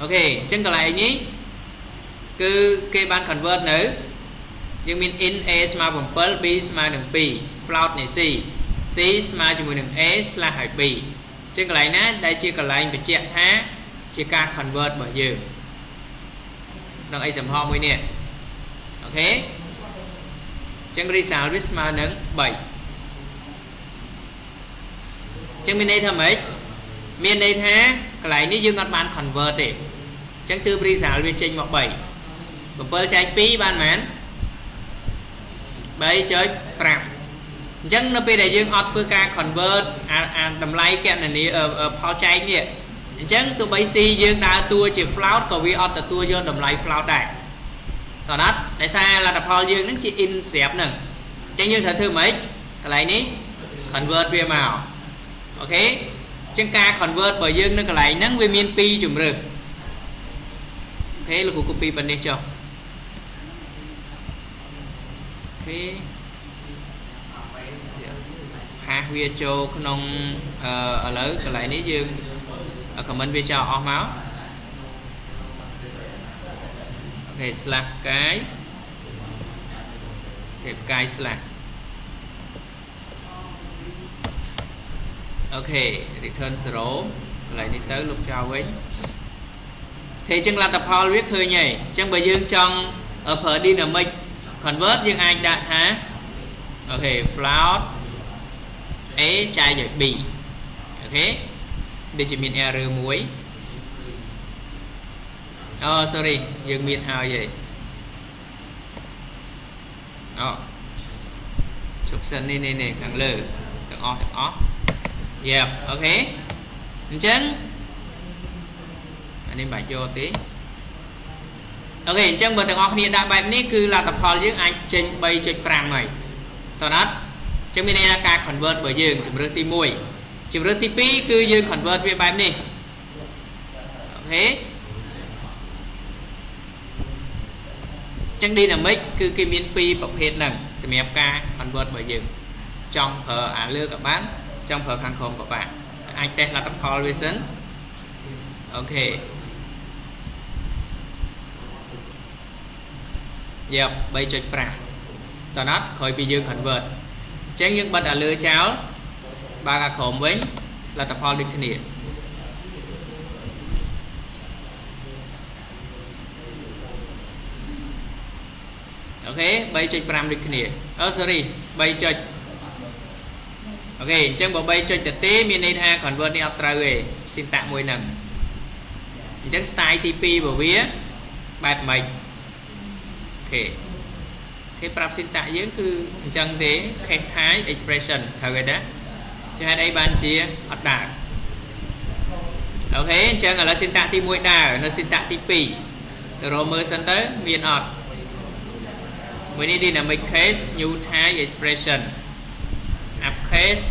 អូខេអញ្ចឹងកន្លែងនេះគឺគេបាន convert នៅយើងមាន int a ស្មើ7 b ស្មើនឹង2 float នៃ c c ស្មើជាមួយនឹង a / ហើយ b អញ្ចឹងកន្លែងណាដែលជាកន្លែងបញ្ជាក់ថា ជាការ convert របស់យើងក្នុងអីសំហមួយនេះអូខេអញ្ចឹង result វាស្មើនឹង3អញ្ចឹងមានន័យថាម៉េចមានន័យថាកន្លែងនេះយើងអត់បាន convert ទេអញ្ចឹងទើប result វាចេញមក3 7ចែក2បានប៉ុន្មាន3.5អញ្ចឹងនៅពេលដែលយើងអត់ធ្វើការ convert អាតម្លៃកណនីផលចែកនេះ អញ្ចឹងទោះបី C យើងដើរតួជា float ក៏វាអត់ទទួលយកតម្លៃ float ដែរតើណាត់ដោយសារលទ្ធផលយើងនឹងជា in ស្រាប់ហ្នឹងអញ្ចឹងយើងត្រូវធ្វើម៉េចកន្លែងនេះ convert វាមកអូខេអញ្ចឹងការ convert របស់យើងនៅកន្លែងហ្នឹងវាមាន2ជំរើសអូខេលោកគ្រូ copy ប៉ុណ្នេះចុះអូខេផាសវាចូលក្នុងអឺឥឡូវកន្លែងនេះយើង comment វាចោលអស់មកអូខេ slash កាយគេកាយ slash អូខេ return 0កន្លែងនេះទៅលុបចោលវិញ thế អញ្ចឹងលទ្ធផលវាឃើញហើយអញ្ចឹងបើយើងចង់ប្រើ dynamic convert យើងអាចដាក់ថាអូខេ float a ចាយដោយ b អូខេ ដូចជាមាន error មួយអូ sorry យើងមានហើយឯងអូជប់សិននេះនេះនេះខាងលើទាំងអស់ទាំងអស់ Yep អូខេអញ្ចឹងអានេះបាច់យកទេអូខេអញ្ចឹងបើទាំងអស់គ្នាដាក់បែបនេះគឺលទ្ធផលយើងអាចចេញ3.5ហើយតើណាត់អញ្ចឹងមានន័យថាការ convert របស់យើងជំរើសទី1 ជម្រើសទី2គឺយើង convert វាបែបនេះអូខេចឹង dynamic គឺគេមាន2ប្រភេទហ្នឹងសម្រាប់ការ convert របស់យើងចង់ប្រើអាលើក៏បានចង់ប្រើខាងក្រោមក៏បានអាចតេស្តលទ្ធផលវាសិនអូខេយ៉ាប់3.5តើណាត់ក្រោយពីយើង convert អញ្ចឹងយើងបិទអាលើចោល បើអាក្រោមវិញលទ្ធផលដូចគ្នាអូខេ3.5ដូចគ្នាអូ sorry 3ចុចអូខេអញ្ចឹងបើ3ចុចទៅទេមានន័យថា convert នេះអត់ត្រូវទេ syntax មួយហ្នឹងអញ្ចឹង style ទី2របស់វាបែបម៉េចអូខេគេប្រាប់ syntax យើងគឺអញ្ចឹងទេ cast type expression ត្រូវទេណា ជាហេតុអីបានជាអត់ដើរអូខេអញ្ចឹងឥឡូវ syntax ទី1ដើរនៅ syntax ទី2ទៅរកមើលសិនទៅមានអត់មួយនេះ dynamic case new type expression up case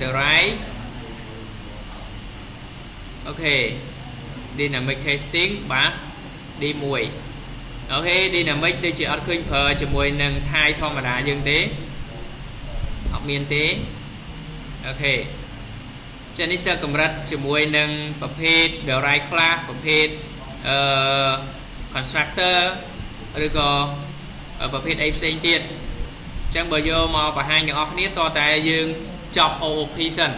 derive អូខេ dynamic casting bass D1 អូខេ dynamic ដូចជាអត់ឃើញប្រើជាមួយនឹង thai ធម្មតាយើងទេ អត់មានទេអូខេចានេះសិស្សកម្រិតជាមួយនឹងប្រភេទ variety class ប្រភេទអឺ constructor ឬក៏ប្រភេទអីផ្សេងទៀតអញ្ចឹងបើយកមកបង្ហាញទាំងអស់គ្នាតតែយើងចប់ OOP សិន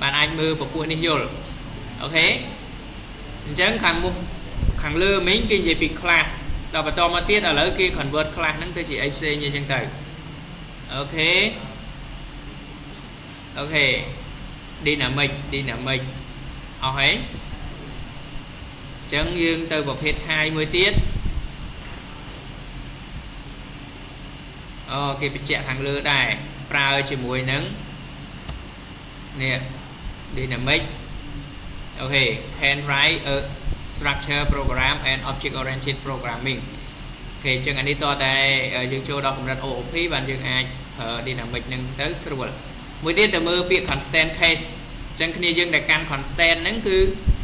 បានអាចមើលពពួកនេះយល់អូខេអញ្ចឹងខាងមុខខាងលើមិញគេនិយាយពី class ដល់បន្តមកទៀតឥឡូវគេ convert class ហ្នឹងទៅជាអីផ្សេងអញ្ចឹងទៅ អូខេអូខេ dynamic dynamic អស់ហើយអញ្ចឹងយើងទៅប្រភេទ thai មួយទៀតអូខេបញ្ជាក់ខាងលើដែរប្រើជាមួយនឹងនេះ dynamic អូខេ can write a structure programming and object oriented programming អូខេអញ្ចឹងអានេះតតែយើងចូលដល់កម្រិត OOP បានយើងអាចប្រើ dynamic នឹងទៅស្រួលមួយទៀតទៅមើលពាក្យ constant case អញ្ចឹងគ្នាយើងដែលកាន់ constant ហ្នឹងគឺ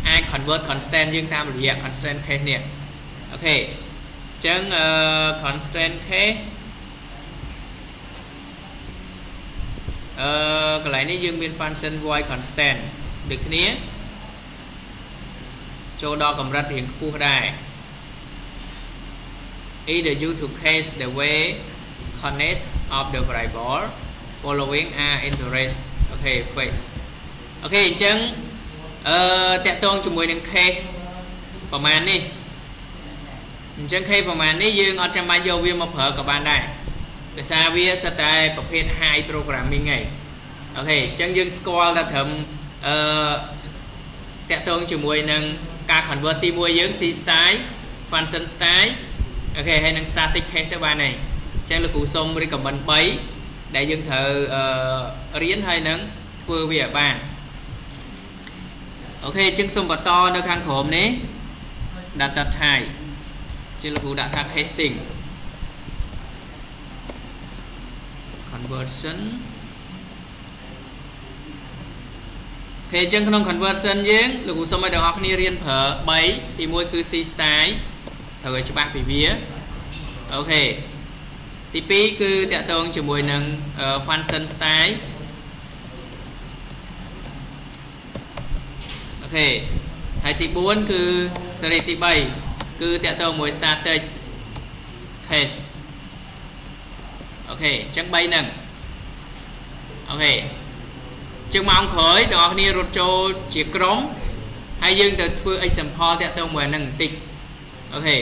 អាច convert constant យើងតាមរយៈ constant case នេះអូខេអញ្ចឹង constant case អឺកន្លែងនេះយើងមាន function void constant ដូចគ្នាចូលដល់កម្រិតរៀងខ្ពស់ដែរ either due to case the way connects of the variable following are interest អូខេ face អូខេអញ្ចឹងអឺតកតងជាមួយនឹង case ប្រហែលនេះអញ្ចឹង case ប្រហែលនេះយើងអត់ចាំបាច់យកវាមកប្រើក៏បានដែរដោយសារវាសិតតែប្រភេទ high programming ឯងអូខេអញ្ចឹងយើងស្គាល់តែត្រឹមអឺតកតងជាមួយនឹងការ convert ទី1យើង C style function style អូខេហើយនឹង static case ទៅបានហើយអញ្ចឹងលោកគ្រូសុំ recommend 3ដែលយើងត្រូវអឺរៀនហើយនឹងធ្វើវាឲ្យបានអូខេអញ្ចឹងសូមបន្តនៅខាងក្រោមនេះ data type ជាលោកគ្រូដាក់ថា casting conversion គេអញ្ចឹងក្នុង conversion យើងលោកគ្រូសូមឲ្យទាំងអស់គ្នារៀនប្រើ3ទី1គឺ C style ត្រូវឲ្យច្បាស់ពីវាអូខេទី2គឺតកតងជាមួយនឹង function style អូខេហើយទី4គឺសេរីទី3គឺតកតងមួយ static cast អូខេអញ្ចឹង3ហ្នឹងអូខេជាងម៉ោងក្រោយទាំងអស់គ្នារត់ចូលជាក្រុមហើយយើងទៅធ្វើ example តាក់ទងមួយហ្នឹងបន្តិច អូខេ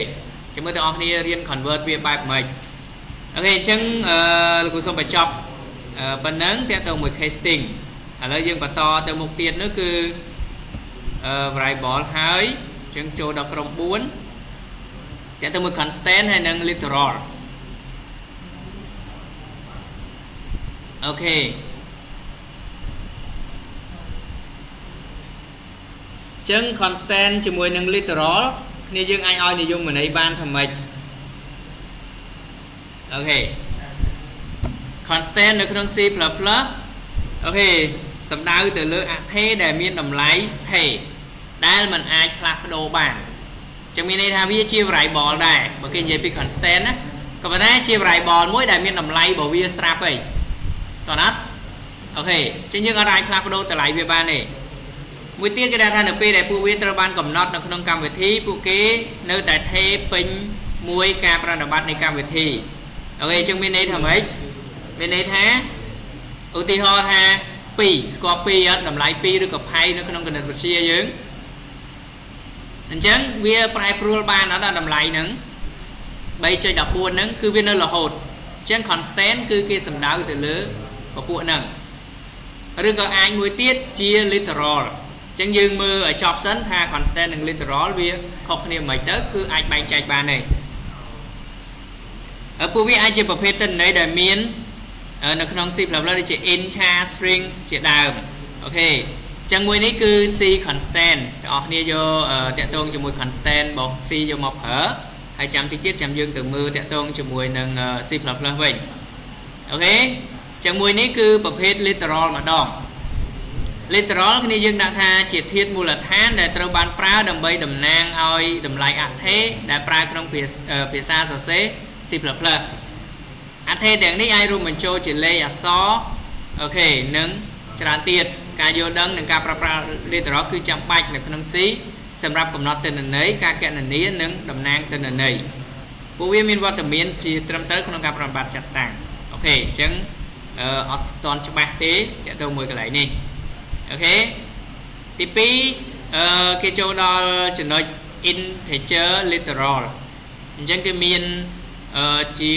ចាំមើលទាំងអស់គ្នារៀន convert វាបែបម៉េចអូខេអញ្ចឹងអឺលោកគ្រូសូមបញ្ចប់ប៉ុណ្ណឹងតាក់ទងមួយ casting ឥឡូវយើងបន្តទៅមុខទៀតនោះគឺអឺ variable ហើយអញ្ចឹងចូលដល់ក្រុម4តាក់ទងមួយ constant ហើយនិង literal okay ចឹង constant ជាមួយនឹង literal គ្នាយើងអាចឲ្យនិយមន័យបានថាម៉េចអូខេ constant នៅក្នុង C++ អូខេសំដៅទៅលើអថេដែលមានតម្លៃថេដែលមិនអាចផ្លាស់ប្ដូរបានចឹងមានន័យថាវាជា variable ដែរបើគេនិយាយពី constant ណាក៏ប៉ុន្តែជា variable មួយដែលមានតម្លៃរបស់វាស្រាប់ហីតោះណាអូខេចឹងយើងអាចផ្លាស់ប្ដូរតម្លៃវាបានទេ មួយទៀតគេថានៅពេលដែលពួកវាត្រូវបានកំណត់នៅក្នុងកម្មវិធីពួកគេនៅតែថេពេញមួយការប្រតិបត្តិនៃកម្មវិធីអូខេអញ្ចឹងមានន័យថាម៉េចមានន័យថាឧទាហរណ៍ថា2ស្គាល់2អត់តម្លៃ2ឬក៏ផៃនៅក្នុងគណិតវិទ្យាយើងអញ្ចឹងវាប្រែប្រួលបានអត់ដល់តម្លៃហ្នឹង3.14ហ្នឹងគឺវានៅរហូតអញ្ចឹង constant គឺគេសំដៅទៅលើពពួកហ្នឹងឬក៏អាចមួយទៀតជា literal ចឹងយើងមើលឲ្យចប់សិនថា constant និង literal វាខុសគ្នាមិនទៅគឺអាចបែងចែកបានទេពួកវាអាចជាប្រភេទទិន្នន័យដែលមាននៅក្នុង C++ ដូចជា int char string ជាដើមអូខេចឹងមួយនេះគឺ C constant ទាំងអស់គ្នាយកតាក់ទងជាមួយ constant របស់ C យកមកប្រើហើយចាំតិចទៀតចាំយើងទៅមើលតាក់ទងជាមួយនឹង C++ វិញអូខេចឹងមួយនេះគឺប្រភេទ literal ម្ដង literal គ្នាយើងដាក់ថាជាធាតុមូលដ្ឋានដែលត្រូវបានប្រើដើម្បីតំណាងឲ្យតម្លៃអថេដែលប្រើក្នុងភាសាសរសេរ C++ អថេទាំងនេះអាចរួមបញ្ចូលជាលេខអក្សរអូខេនិងច្រើនទៀតការយល់ដឹងនិងការប្រើប្រាស់ literal គឺចាំបាច់នៅក្នុង C សម្រាប់កំណត់ទិន្នន័យការកណនានិងតំណាងទិន្នន័យពួកវាមានវត្តមានជាត្រឹមត្រូវក្នុងការប្រតិបត្តិចាត់តាំងអូខេអញ្ចឹងអត់ស្ទាន់ច្បាស់ទេតើទៅមួយកន្លែងនេះ អូខេទី2អឺគេចូលដល់ចំណុច integer literal អញ្ចឹងគេមានអឺជា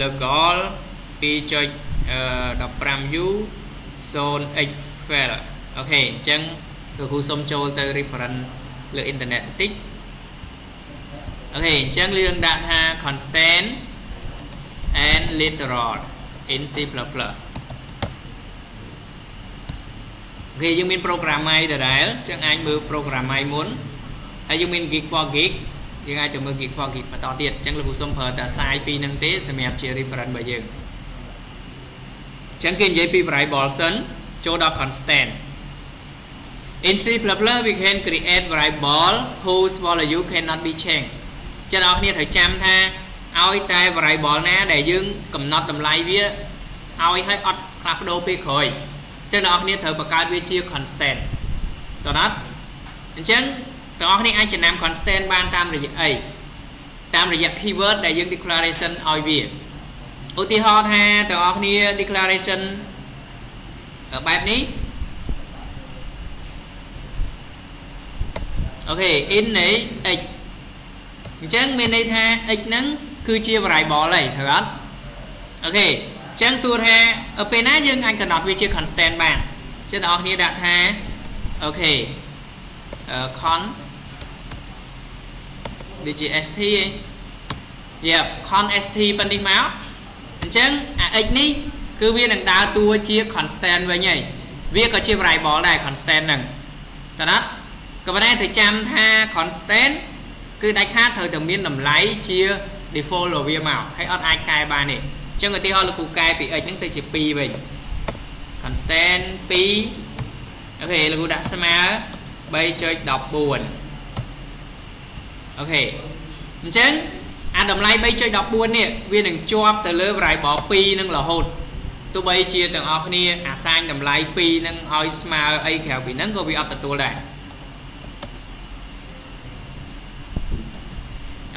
legal 2.15u 0x file អូខេអញ្ចឹងលោកគ្រូសូមចូលទៅ reference លើអ៊ីនធឺណិតបន្តិច okay អញ្ចឹងយើងដាក់ថា constant and literal in C++ អូខេយើងមាន program មួយដដែលអញ្ចឹងអាចមើល program មួយមុនហើយយើងមាន gig for gig យើងអាចទៅមើល gig for gig បន្តទៀតអញ្ចឹងលោកគ្រូសូមប្រើតែ size ពីរហ្នឹងទេសម្រាប់ជា reference របស់យើងអញ្ចឹងគេនិយាយពី variable សិនចូលដល់ constant In C++ we can create variable whose value cannot be changed ចឹងអ្នកគ្នាត្រូវចាំថាឲ្យតែ variable ណាដែលយើងកំណត់តម្លៃវាឲ្យឲ្យអត់ផ្លាស់ប្ដូរពេលក្រោយ ចឹងអ្នកគ្នាត្រូវបង្កើតវាជា constant តើណាត់អញ្ចឹងទាំងអស់គ្នាអាចចំណាំ constant បានតាមរយៈអីតាមរយៈ keyword ដែលយើង declaration ឲ្យវាឧទាហរណ៍ថាទាំងអស់គ្នា declaration បែបនេះអូខេ in នៃ x អញ្ចឹងមានន័យថា x ហ្នឹងគឺជា variable ហើយត្រូវអត់អូខេ អញ្ចឹងសួរថាពេលណាយើងអាចកំណត់វាជា constant បានអញ្ចឹងបងប្អូនគ្នាដាក់ថាអូខេ con ដូចជា st ឯង Yep con st ប៉ុណ្នេះមកអញ្ចឹងអា x នេះគឺវានឹងដើរតួជា constant វិញហើយវាក៏ជា variable ដែរ constant ហ្នឹងតើណាក៏ប៉ុន្តែត្រូវចាំថា constant គឺដាច់ខាតត្រូវតែមានតម្លៃជា default របស់វាមកហើយអត់អាចកែបានទេ អញ្ចឹងឧទាហរណ៍លោកគ្រូកែពី x ហ្នឹងទៅជា2វិញ constant 2អូខេលោកគ្រូដាក់ស្មើ3.14អូខេអញ្ចឹងអាតម្លៃ3.14នេះវានឹងជាប់ទៅលើ variable 2នឹងរហូតទោះបីជាទាំងអស់គ្នាអាសាញតម្លៃ2នឹងឲ្យស្មើអីក្រៅពីហ្នឹងក៏វាអត់ទទួលដែរ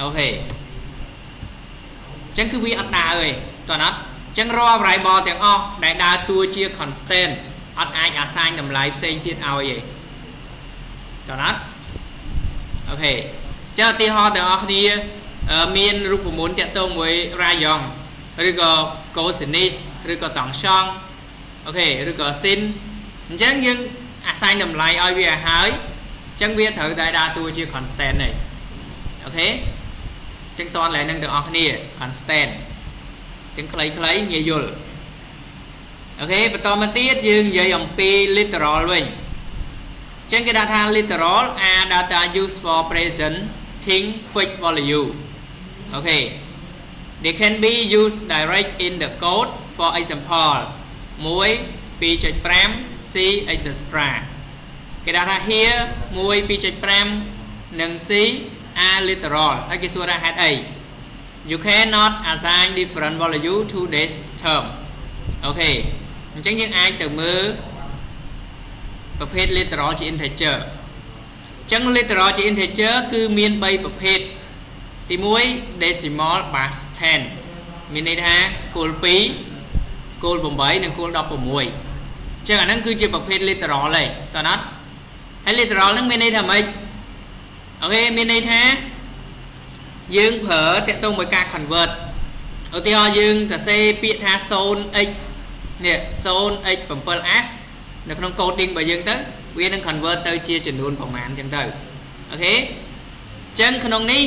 okay អញ្ចឹងគឺវាអត់ដើរទេ តើអត់អញ្ចឹងរាល់ variable ទាំងអស់ដែលដើរតួជា constant អត់អាច assign តម្លៃផ្សេងទៀតឲ្យទេតើអត់ okay ចុះឧទាហរណ៍ទាំងអស់គ្នាមានរូបមន្តតាក់ទងមួយ rayon ឬក៏ cosinus ឬក៏ tangent okay ឬក៏ sin អញ្ចឹងយើង assign តម្លៃឲ្យវាឲ្យហើយអញ្ចឹងវាត្រូវតែដើរតួជា constant ទេ okay ចឹងតនឡើងនឹងទាំងអស់គ្នា constant ចឹងខ្លីៗងាយយល់ okay បន្តមកទៀតយើងនិយាយអំពី literal វិញចឹងគេដាក់ថា literal are data used for presenting fixed value okay they can be used direct in the code for example 1 2.5 c extra គេដាក់ថា here 1 2.5និង c are literal ហើយគេសួរថាហេតុអី you cannot assign different value to this term អូខេអញ្ចឹងយើងអាចទៅមើលប្រភេទ literal ជា integer អញ្ចឹង literal ជា integer គឺមាន3ប្រភេទទី1 decimal base 10មានន័យថាគោល2គោល8និងគោល16អញ្ចឹងអាហ្នឹងគឺជាប្រភេទ literal ហើយតើណាត់ហើយ literal ហ្នឹងមានន័យថាម៉េចអូខេមានន័យថា យើងប្រើតាក់ទងមួយការ convert ឧទាហរណ៍យើងសរសេរពាក្យថា 0x នេះ 0x7f នៅក្នុង coding របស់យើងទៅវានឹង convert ទៅជាចំនួនប្រមាណចឹងទៅអូខេអញ្ចឹងក្នុងនេះ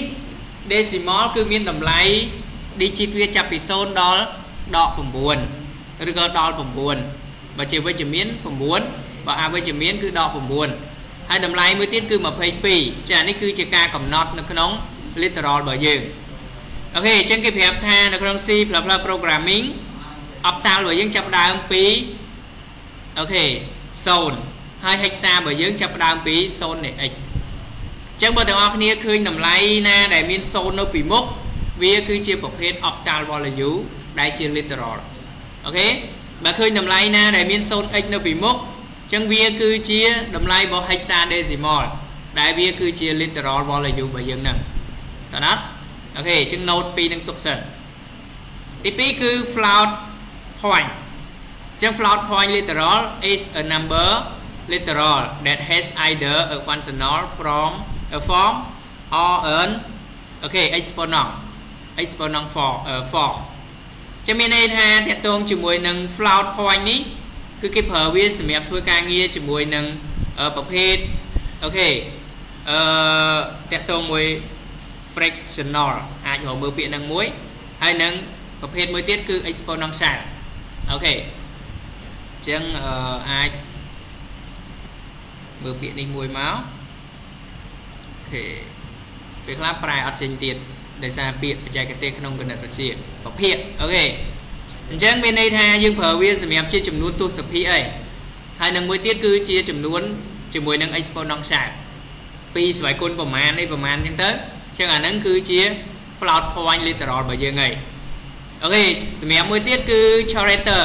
decimal គឺមានតម្លៃ digit វាចាប់ពី0ដល់ដក9ឬក៏ដល់9បើជាវិជ្ជមាន9បើអវិជ្ជមានគឺដក9ហើយតម្លៃមួយទៀតគឺ22ចានេះគឺជាការកំណត់នៅក្នុង literal របស់យើងអូខេអញ្ចឹងគេប្រាប់ថានៅក្នុង C++ programming optal របស់យើងចាប់ដើមពីអូខេ0ហើយ hexa បើយើងចាប់ផ្ដើមពី0នៃ x ចឹងបើទាំងអស់គ្នាឃើញតម្លៃណាដែលមាន0នៅពីមុខវាគឺជាប្រភេទ octal value ដែលជា literal អូខេបើឃើញតម្លៃណាដែលមាន 0x នៅពីមុខចឹងវាគឺជាតម្លៃរបស់ hexadecimal ដែលវាគឺជា literal value របស់យើងហ្នឹង តើណាត់អូខេចឹង note 2នឹងទុកសិនទី2គឺ float point ចឹង float point literal is a number literal that has either a functional from a form or an okay exponent exponent for uh, form ចាំមានន័យថាតកតងជាមួយនឹង float point នេះគឺគេប្រើវាសម្រាប់ធ្វើការងារជាមួយនឹងប្រភេទអូខេអឺតកតងមួយ fractional អាចរកមើលពាក្យនឹងមួយហើយនឹងប្រភេទមួយទៀតគឺ exponential okay អញ្ចឹងអឺអាចមើលពាក្យនេះមួយមក okay ពេលខ្លះប្រែអត់ចេញទៀតដោយសារពាក្យបច្ចេកទេសក្នុងគណិតវិទ្យាប្រភេទ okay អញ្ចឹងមានន័យថាយើងប្រើវាសម្រាប់ជាចំនួនទស្សភាគអីហើយនឹងមួយទៀតគឺជាចំនួនជាមួយនឹង exponential ពីស្វ័យគុណប្រមាណអីប្រមាណអញ្ចឹងទៅអញ្ចឹងអាហ្នឹងគឺជា float point literal របស់យើងហើយអូខេសម្រាប់មួយទៀតគឺ character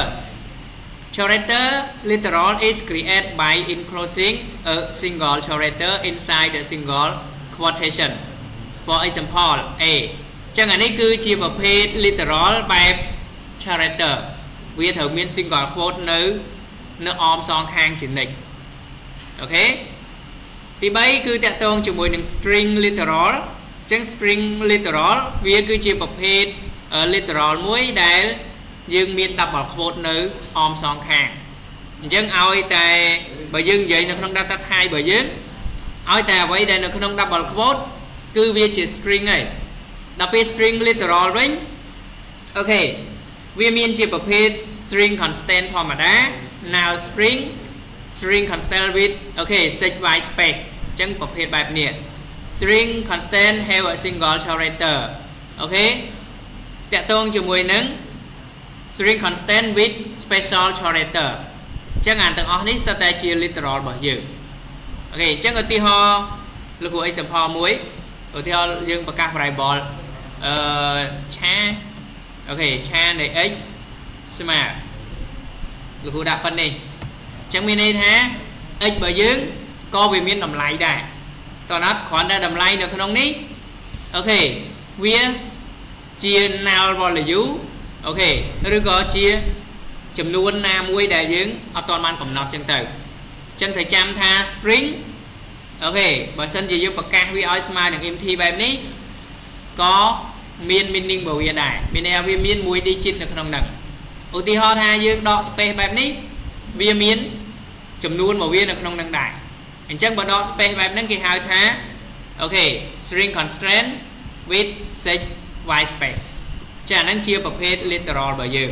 character literal is created by enclosing a single character inside a single quotation for example a ចឹងអានេះគឺជាប្រភេទ literal បែប character វាត្រូវមាន single quote នៅនៅអមសងខាងជានិច្ចអូខេទី3គឺតកតងជាមួយនឹង string literal ចឹង string literal វាគឺជាប្រភេទ literal មួយដែលយើងមាន double quote នៅអមសងខាងអញ្ចឹងឲ្យតែបើយើងនិយាយនៅក្នុង data type របស់យើងឲ្យតែអ្វីដែលនៅក្នុង double quote គឺវាជា string ហើយដល់ពេល string literal វិញអូខេវាមានជាប្រភេទ string constant ធម្មតា null string string constant with okay set white space អញ្ចឹងប្រភេទបែបនេះ string constant have a single character okay តកតងជាមួយនឹង string constant with special character អញ្ចឹងអាទាំងអស់នេះសុទ្ធតែជា literal របស់យើង okay អញ្ចឹងឧទាហរណ៍លោកគ្រូ example មួយឧទាហរណ៍យើងប្រកាស variable អឺ char okay char នៃ x ស្មើលោកគ្រូដាក់ប៉ុណ្នេះអញ្ចឹងមានន័យថា x របស់យើងក៏វាមានតម្លៃដែរ តើណាត់គ្រាន់តែតម្លៃនៅក្នុងនេះ okay វាជា null value អូខេឬក៏ជាចំនួនណាមួយដែលយើងអត់ទាន់បានកំណត់ចឹងទៅចឹងត្រូវចាំថា string អូខេបើសិនជាយើងប្រកាសវាឲ្យស្មើនឹង empty បែបនេះក៏មាន meaning របស់វាដែរមានន័យថាវាមានមួយ digit នៅក្នុងហ្នឹងឧទាហរណ៍ថាយើងដក space បែបនេះវាមានចំនួនរបស់វានៅក្នុងហ្នឹងដែរ អញ្ចឹងបើដក space បែបហ្នឹងគេហៅថាអូខេ string constraint with set white space ចាហ្នឹងជាប្រភេទ literal របស់យើង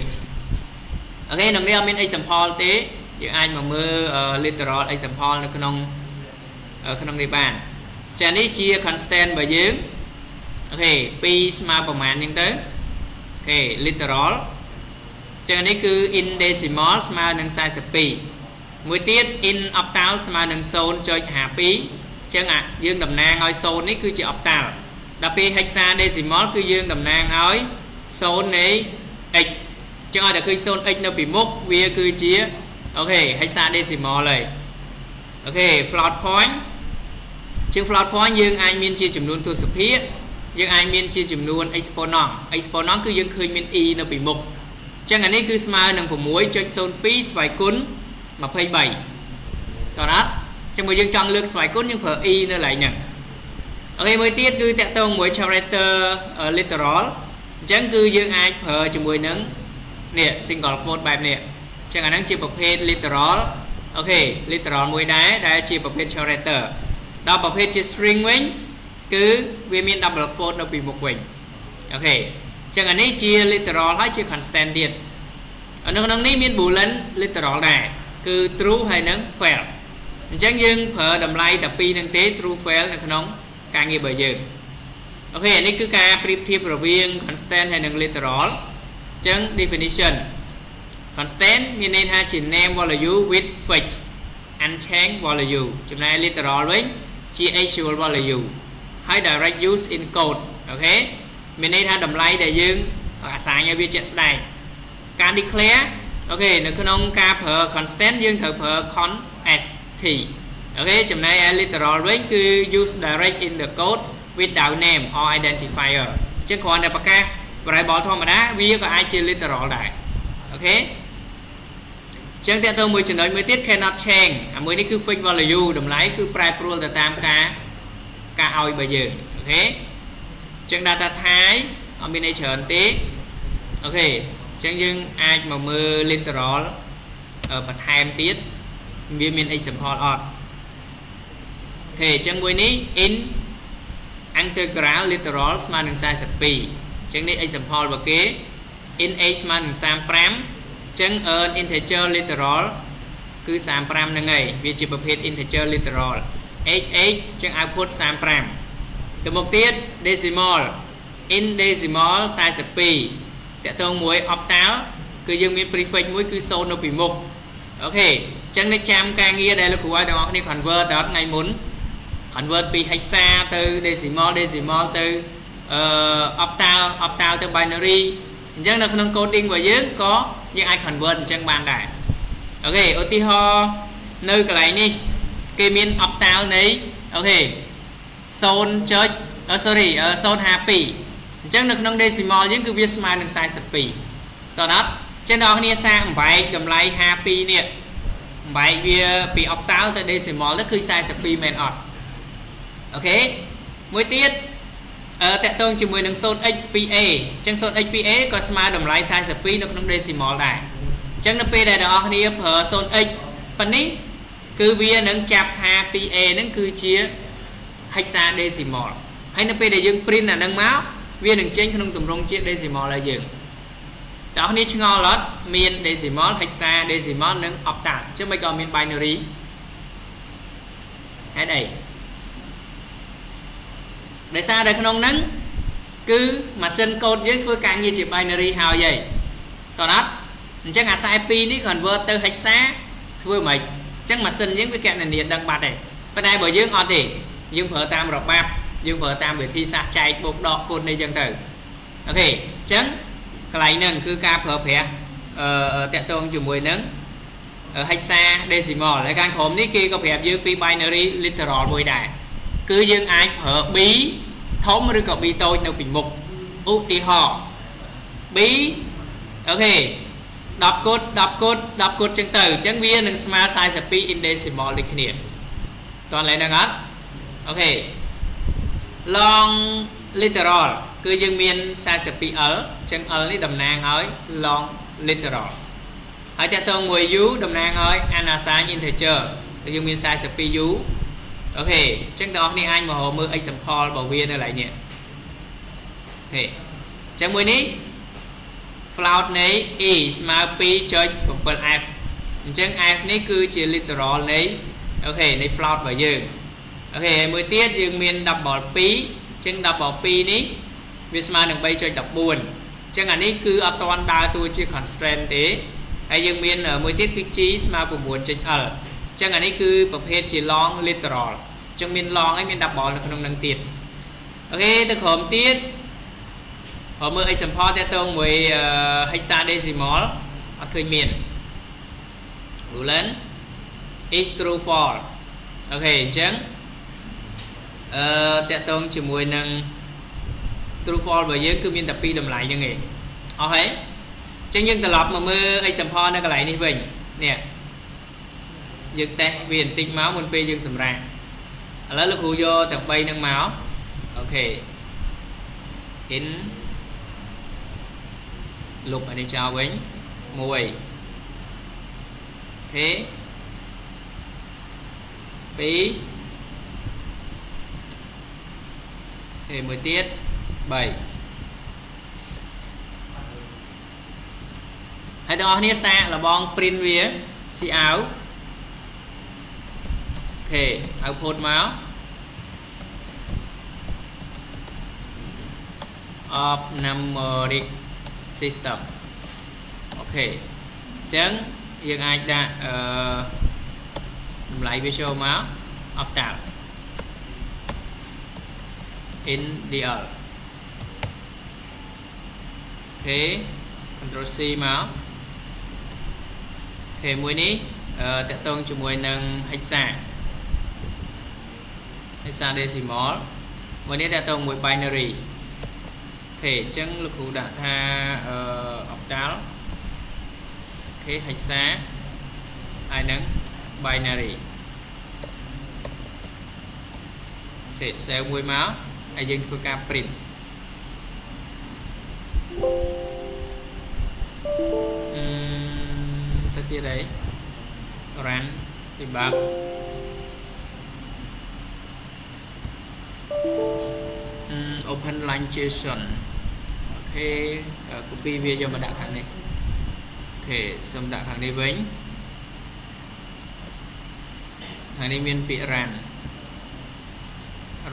អូខេនៅនេះអត់មាន example ទេយើងអាចមកមើល literal example នៅក្នុងក្នុងនេះបានចានេះជា constant របស់យើងអូខេ2ស្មើប្រមាណអញ្ចឹងទៅអូខេ literal ចឹងនេះគឺ in decimal ស្មើនឹង42 មួយទៀត in octal ស្មើនឹង0.52ចឹងអាយើងតំណាងឲ្យ0នេះគឺជា octal ដល់ពេល hexadecimal គឺយើងតំណាងឲ្យ0នៃ x ចឹងឲ្យតែឃើញ 0x នៅពីមុខវាគឺជាokay hexadecimal ហើយ okay float point ជាង float point យើងអាចមានជាចំនួនទស្សភាគយើងអាចមានជាចំនួន exponent exponent គឺយើងឃើញមាន e នៅពីមុខអញ្ចឹងអានេះគឺស្មើនឹង6.02ស្វ័យគុណ 23តើណាត់ចឹងបើយើងចង់លើកស្វ័យគុណយើងប្រើ e នៅកន្លែងហ្នឹង okay មួយទៀតគឺតកតងមួយ character literal អញ្ចឹងគឺយើងអាចប្រើជាមួយនឹងនេះ single quote បែបនេះអញ្ចឹងអាហ្នឹងជាប្រភេទ literal អូខេ literal មួយដែរដែលជាប្រភេទ character ដល់ប្រភេទជា string វិញគឺវាមាន double quote នៅពីមុខវិញអូខេអញ្ចឹងអានេះជា literal ហើយជា constant ទៀតនៅក្នុងនេះមាន boolean literal ដែរ គឺ true ហើយនឹង false អញ្ចឹងយើងប្រើតម្លៃតែពីរនឹងទេ true false នៅក្នុងការងាររបស់យើងokay នេះគឺការប្រៀបធៀបរវាង constant ហើយនិង literal អញ្ចឹង definition constant មានន័យថាជា name value with fixed unchanged value ចំណែក literal វិញជា actual value ហើយ direct use in code អូខេមានន័យថាតម្លៃដែលយើងអាសាញឲ្យវាជាក់ស្ដែងការ declare អូខេនៅក្នុងការប្រើ constant យើងត្រូវប្រើ const okay ចំណែក literal វិញគឺ use direct in the code without name or identifier អញ្ចឹងគ្រាន់តែប្រកាស variable ធម្មតាវាក៏អាចជា literal ដែរ okay ចឹងតើទៅមួយចំណុចមួយទៀត cannot change អាមួយនេះគឺ fixed value តម្លៃគឺប្រែប្រួលទៅតាមការការឲ្យរបស់យើង okay ចឹង data type អត់មានអីច្រើនទេ okay ចឹងយើងអាចមកមើល literal បន្ថែមទៀតវាមាន example អត់អូខេចឹងមួយនេះ in integral literal ស្មើនឹង42ចឹងនេះ example របស់គេ in a ស្មើនឹង35ចឹង earn integer literal គឺ35ហ្នឹងហើយវាជាប្រភេទ integer literal h h ចឹង output 35ទៅមុខទៀត decimal in decimal 42 តកតងមួយ octal គឺយើងមាន prefix មួយគឺ0នៅពីមុខ okay ចឹងនេះចាំការងារដែលលោកគ្រូឲ្យទាំងអស់គ្នា convert ដល់ថ្ងៃមុន convert ពី hexa ទៅ decimal decimal ទៅអឺ octal octal ទៅ binary អញ្ចឹងនៅក្នុង coding របស់យើងក៏យើងអាច convert អញ្ចឹងបានដែរ okay ឧទាហរណ៍នៅកន្លែងនេះគេមាន octal នៃអូខេ0ចុច sorry 052 អញ្ចឹងនៅក្នុង decimal យើងគឺវាស្មើនឹង42តើអត់ចឹងដល់គ្នាសាកបំបែកតម្លៃ52នេះបំបែកវាពី octal ទៅ decimal ទៅគឺ42មែនអត់អូខេមួយទៀតតកតងជាមួយនឹង 0x2a អញ្ចឹង 0x2a ក៏ស្មើតម្លៃ42នៅក្នុង decimal ដែរអញ្ចឹងនៅពេលដែលអ្នកនរគ្នាប្រើ 0x ប៉ុណ្នេះគឺវានឹងចាប់ថា 2a ហ្នឹងគឺជា hexadecimal ហើយនៅពេលដែលយើង print អាហ្នឹងមក វានឹងចេញក្នុងទម្រង់ជា decimal ឲ្យយើងតើអ្នកឆ្ងល់អត់មាន decimal hexadecimal និង octal អញ្ចឹងមិនក៏មាន binary ហេតុអីដោយសារតែក្នុងហ្នឹងគឺម៉ាស៊ីនកូដយើងធ្វើការងារជា binary ហើយហើយតោះអត់អញ្ចឹងអា42នេះ convert ទៅ hexa ធ្វើមិនអញ្ចឹងម៉ាស៊ីនយើងវាកណនាដឹងបាត់ទេប៉ុន្តែបើយើងអត់ទេយើងប្រើតាមរបប យើងប្រើតាមវិធីសាស្ត្រចែកបូកដកគុណនេះអញ្ចឹងទៅអូខេអញ្ចឹងកន្លែងហ្នឹងគឺការប្រើប្រាស់អឺតាក់ទងជាមួយនឹង hexa decimal ហើយខាងក្រោមនេះគេក៏ប្រាប់យើងពី binary literal មួយដែរគឺយើងអាចប្រើ b ធំឬក៏ b តូចនៅពីមុខឧទាហរណ៍ b អូខេ10គុត10គុត10គុតចឹងទៅអញ្ចឹងវានឹងស្មើ42 in decimal ដូចគ្នាតោះឡើយហ្នឹងអត់អូខេ long literal គឺយើងមាន 42l អញ្ចឹង l នេះតំណាងឲ្យ long literal ហើយតើតើមួយ u តំណាងឲ្យ unassigned integer គឺយើងមាន 42u អូខេអញ្ចឹងបងប្អូនអាចមករកមើល example របស់វានៅឡើយនេះអូខេអញ្ចឹងមួយនេះ float នៃ e ស្មើ 2.7f អញ្ចឹង f នេះគឺជា literal នៃអូខេនៃ float របស់យើង អូខេមួយទៀតយើងមាន double 2អញ្ចឹង double 2នេះវាស្មើនឹង3.14អញ្ចឹងអានេះគឺអត់ទាន់ដើរតួជា constraint ទេហើយយើងមានមួយទៀតគឺ g ស្មើ 9.l អញ្ចឹងអានេះគឺប្រភេទជា long literal អញ្ចឹងមាន long ហើយមាន double នៅក្នុងនឹងទៀតអូខេទៅក្រុមទៀតបើមើល example តើតើមួយ hexadecimal អត់ឃើញមាន boolean is true false អូខេអញ្ចឹង អឺតើតើជាមួយនឹង true false របស់យើងគឺមានតែ2តម្លៃហ្នឹងឯងអស់ហើយអញ្ចឹងយើងត្រឡប់មកមើល example នៅកន្លែងនេះវិញនេះយើងតេស្តវាបន្តិចមកមុនពេលយើងសម្រាប់ឥឡូវលោកគ្រូយកទាំង3ហ្នឹងមក OK in លុបអានេះចោលវិញ1 OK 2 OK មួយទៀត3ហើយទាំងអស់គ្នាសាកលបង print វា see out ខេ output មក of numeric system អូខេអញ្ចឹងយើងអាចដាក់អឺតម្លៃវាចូលមក octal in dl អូOK control C មក OK មួយនេះអឺតកតងជាមួយនឹង hexa hexadecimal មួយនេះតកតងមួយ binary OK អញ្ចឹងលោកគ្រូដាក់ថាអឺ octal OK hexa ហើយនឹង binary OK save មួយមក ហើយយើងធ្វើការ print អឺទៅទៀតអី run debug អឺ open launch json OK copy វាយកមកដាក់ខាងនេះ OK សូមដាក់ខាងនេះវិញខាងនេះមានពាក្យ run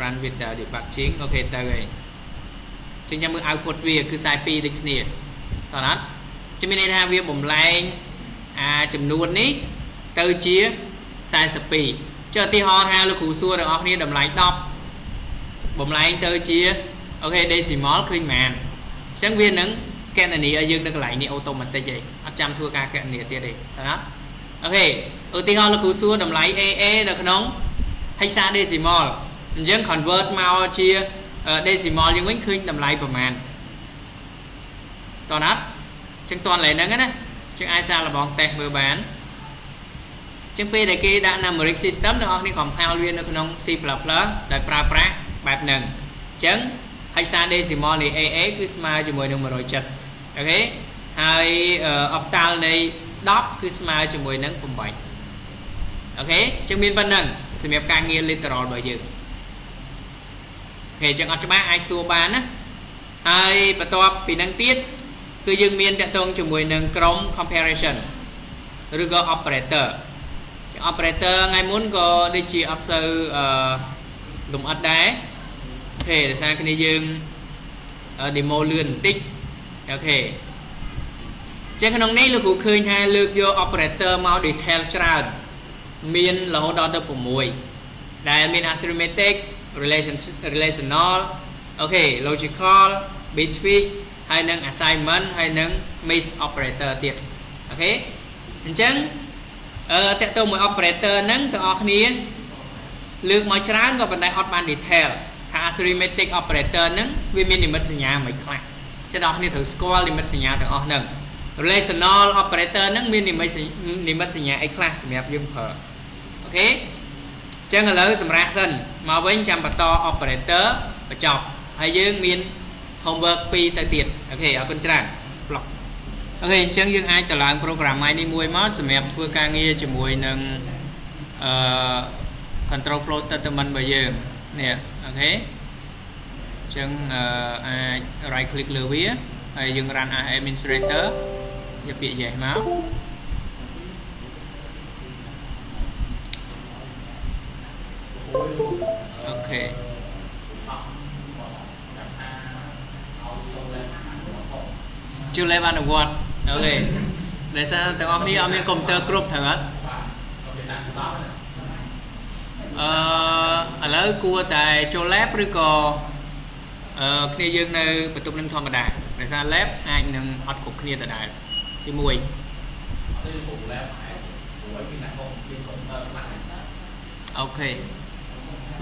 run with the debugging អូខេទៅហើយចឹងចាំមើល output វាគឺខ្សែ2ដូចគ្នាតើអត់ជំមានន័យថាវាបំលែងអាចំនួននេះទៅជា42ចុះឧទាហរណ៍ថាលោកគ្រូសួរទាំងអស់គ្នាតម្លៃ10បំលែងទៅជាអូខេ decimal ឃើញប៉ុន្មានអញ្ចឹងវានឹងកណនីឲ្យយើងនៅកន្លែងនេះអូតូម៉ាទិកឯងអត់ចាំធ្វើការកណនីទៀតទេតើអត់អូខេឧទាហរណ៍លោកគ្រូសួរតម្លៃ AA នៅក្នុង hexadecimal អញ្ចឹង convert មកជា decimal យើងវិញឃើញតម្លៃប្រមាណតើអត់អញ្ចឹងតន់ឡើយហ្នឹងណាអញ្ចឹងអាចសាកល្បង test មើលបានអញ្ចឹងពេលដែលគេដាក់ numeric system ទាំងអស់គ្នា compile វានៅក្នុង C++ ដោយប្រើប្រាស់បែបហ្នឹងអញ្ចឹង hexadecimal នៃ AA គឺស្មើជាមួយនឹង170អូខេហើយ octal នៃ10គឺស្មើជាមួយនឹង8 OK អញ្ចឹងមានប៉ុណ្ណឹងសម្រាប់ការងារ literal របស់យើង OK អញ្ចឹងអត់ច្បាស់អាចសួរបានណាហើយបន្ទាប់ពីនឹងទៀតគឺយើងមានតកតងជាមួយនឹងក្រុម comparison ឬក៏ operator ចឹង operator ថ្ងៃមុនក៏ដូចជាអត់សូវអឺលំអិតដែរ OK ដោយសារគ្នាយើង demo លឿនបន្តិច OK ចឹងក្នុងនេះលោកគ្រូឃើញថាលើកយក operator មក detail ច្រើនមានរហូតដល់ទៅ6ដែលមាន arithmetic relation relational OK logical bitwise ហើយនឹង assignment ហើយនឹង misc operator ទៀត OK អញ្ចឹងអឺតកតទៅមួយ operator ហ្នឹងទាំងអស់គ្នាលើកមកច្រើនក៏ប៉ុន្តែអត់បាន detail ថា arithmetic operator ហ្នឹងវាមាននិមិត្តសញ្ញាមិនខ្លះចឹងអ្នកគ្នាត្រូវស្គាល់និមិត្តសញ្ញាទាំងអស់ហ្នឹង relational operator ហ្នឹងមាននិមិត្តនិមិត្តសញ្ញាអីខ្លះសម្រាប់យើងប្រើ OK ចឹងឥឡូវសម្រាប់សិន មកវិញចាំបន្ត operator បញ្ចប់ហើយយើងមាន homework 2ទៅទៀត OK អរគុណច្រើន block OK អញ្ចឹងយើងអាចតម្លើង program នេះមួយមកសម្រាប់ធ្វើការងារជាមួយនឹងអឺ control flow statement របស់យើងនេះអូខេអញ្ចឹងអាច right click លើវាហើយយើង run as administrator យកពាក្យ yes មក អូខេជួយលេបអនុវត្តអូខេដែលសារទាំងអស់គ្នាអត់មានកុំព្យូទ័រគ្រប់ត្រូវអត់អឺឥឡូវគួរតែចូល lab ឬក៏អឺគ្នាយើងនៅបន្ទប់នឹងធម្មតាដោយសារ lab អាចនឹងអត់គ្រប់គ្នាដដែលទី1អូខេ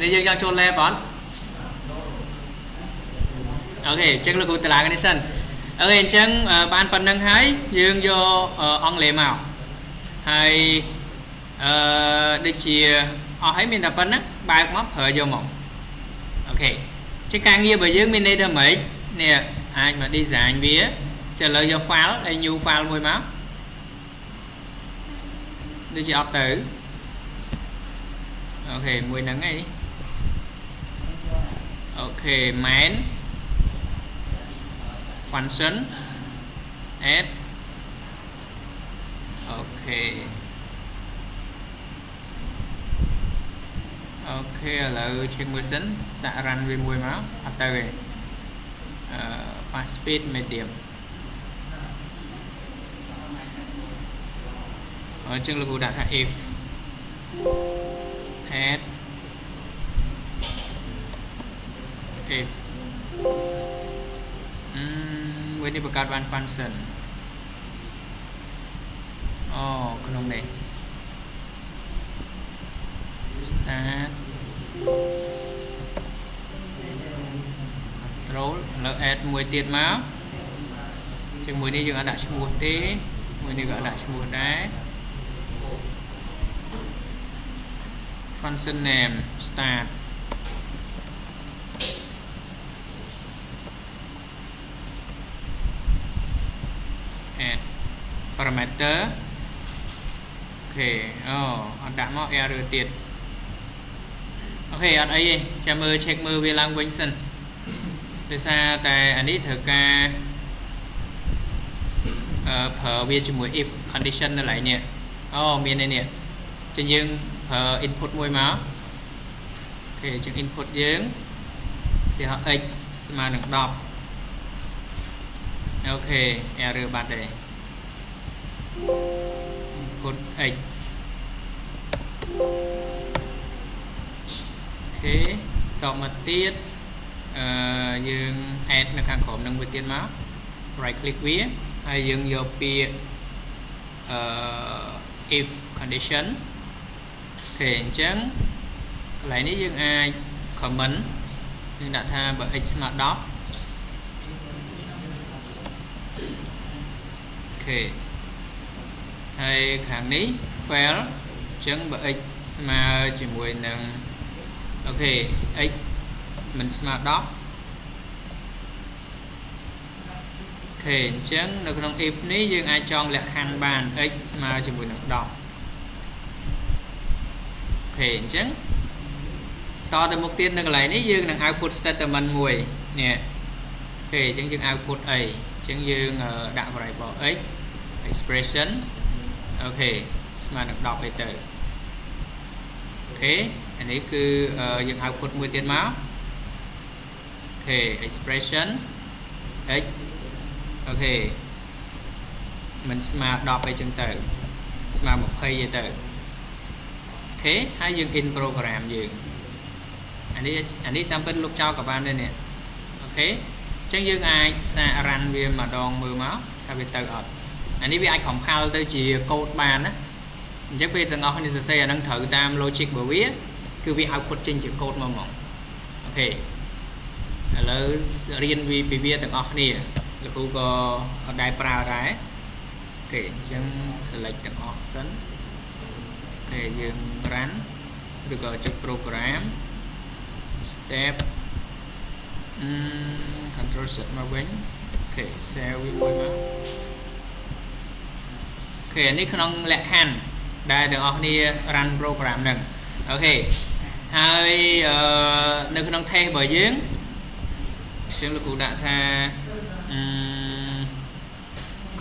នេះយើងយកចូល lab អត់អូខេអញ្ចឹងលោកគ្រូតឡាងនេះសិនអូខេអញ្ចឹងបានប៉ុណ្្នឹងហើយយើងយកអង់គ្លេសមកហើយអឺដូចជាអស់ហើយមានតែប៉ុណ្ណាបើកមកប្រើយកមកអូខេជាការងាររបស់យើងមានន័យថាម៉េចនេះអាចមក design វាចុះឥឡូវយក file ហើយ new file មួយមកដូចជាអត់ទៅអូខេមួយហ្នឹងឯង អូខេ main function add អូខេអូខេឥឡូវ check មួយសិនសាក់ run វាមួយមកអត់ទៅទេអឺ fast speed medium អញ្ចឹងលោកគ្រូដាក់ថា if add If អឺមួយនេះបង្កើតបាន function អូក្នុងនេះ start control ឥឡូវ add មួយទៀតមកជាមួយនេះយើងអាចដាក់ឈ្មោះទេមួយនេះក៏ដាក់ឈ្មោះដែរ function name start add parameter OK អូអត់ដាក់មក error ទៀត OK អត់អីទេចាំមើល check មើលវាឡើងវិញសិនដោយសារតែអានេះត្រូវការអឺប្រើវាជាមួយ if condition នៅកន្លែងនេះអូមាននេះនេះចឹងយើងប្រើ input មួយមក OK ចឹង input យើងទីហោ x ស្មើនឹង10 OK error បាត់ទេ input x OK តមកទៀតអឺយើង add នៅខាងក្រោមនឹងមួយទៀតមក right click វាហើយយើងយកពាក្យអឺ if condition OK អញ្ចឹងកន្លែងនេះយើងអាច comment យើងដាក់ថាបើ x ស្មើ10 OK ហើយខាងនេះ fail អញ្ចឹងបើ x ស្មើជាមួយនឹង OK x មិនស្មើ10ខេអញ្ចឹងនៅក្នុង if នេះយើងអាចចងលក្ខខណ្ឌបាន x ស្មើជាមួយនឹង10ខេអញ្ចឹងតទៅមុខទៀតនៅកន្លែងនេះយើងនឹង output statement មួយនេះខេអញ្ចឹងយើង output អីអញ្ចឹងយើងដាក់ variable x expression អូខេស្មើនឹង10អីទៅOK អានេះគឺយើង output មួយទៀតមក OK expression x OK មិនស្មើ10អីចឹងទៅស្មើ20អីទៅ OK ហើយយើង in program យើងអានេះអានេះតាមពិតលុបចោលក៏បានដែរនេះ OK អញ្ចឹងយើងអាចសាក run វាម្ដងមើលមកថាវាទៅអត់ អានេះវាអាច compile ទៅជា code បានណាអញ្ចឹងពេលទាំងអស់គ្នាសរសេរអានឹងត្រូវតាម logic របស់វាគឺវា output ចេញជា code មកហ្មង OK ឥឡូវរៀនពីពីវាទាំងអស់គ្នាលោកគ្រូក៏អត់ដែរប្រើដែរ OK អញ្ចឹង select ទាំងអស់សិន OK យើង run ឬក៏ចុច program step អឺ control set មកវិញOK save វាមួយមក OK នេះក្នុងលក្ខខណ្ឌដែលទាំងអស់គ្នា run program ហ្នឹង OK ហើយនៅក្នុង test របស់យើងជាងលោកគ្រូដាក់ថា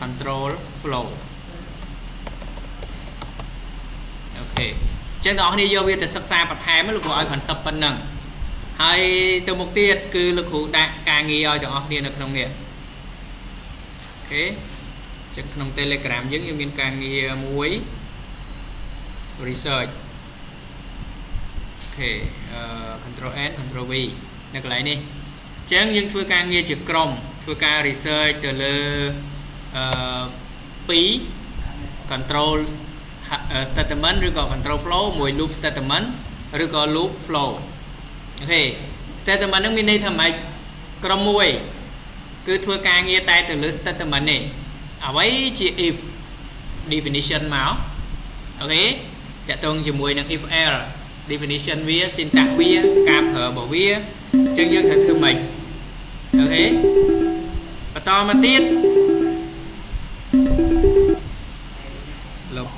control flow OK អញ្ចឹងបងប្អូនយកវាទៅសិក្សាបន្ថែមលោកគ្រូឲ្យ concept ប៉ុណ្ណឹងហើយទៅមុខទៀតគឺលោកគ្រូដាក់ការងារឲ្យទាំងអស់គ្នានៅក្នុងនេះអូខេ ចឹងក្នុង Telegram យើងយើងមានការងារមួយ research អូខេ control N control V នៅកន្លែងនេះអញ្ចឹងយើងធ្វើការងារជាក្រុមធ្វើការ research ទៅលើអឺ2 control statement ឬក៏ control flow មួយ loop statement ឬក៏ loop flow OK statement ហ្នឹងមានន័យថាម៉េចក្រុមមួយ គឺធ្វើការងារតែទៅលើ statement នេះ អ្វីជា if definition មក OK តកតងជាមួយនឹង if else definition វា syntax វាការប្រើរបស់វាអញ្ចឹងយើងត្រូវធ្វើម៉េច OK បន្តមកទៀតលុប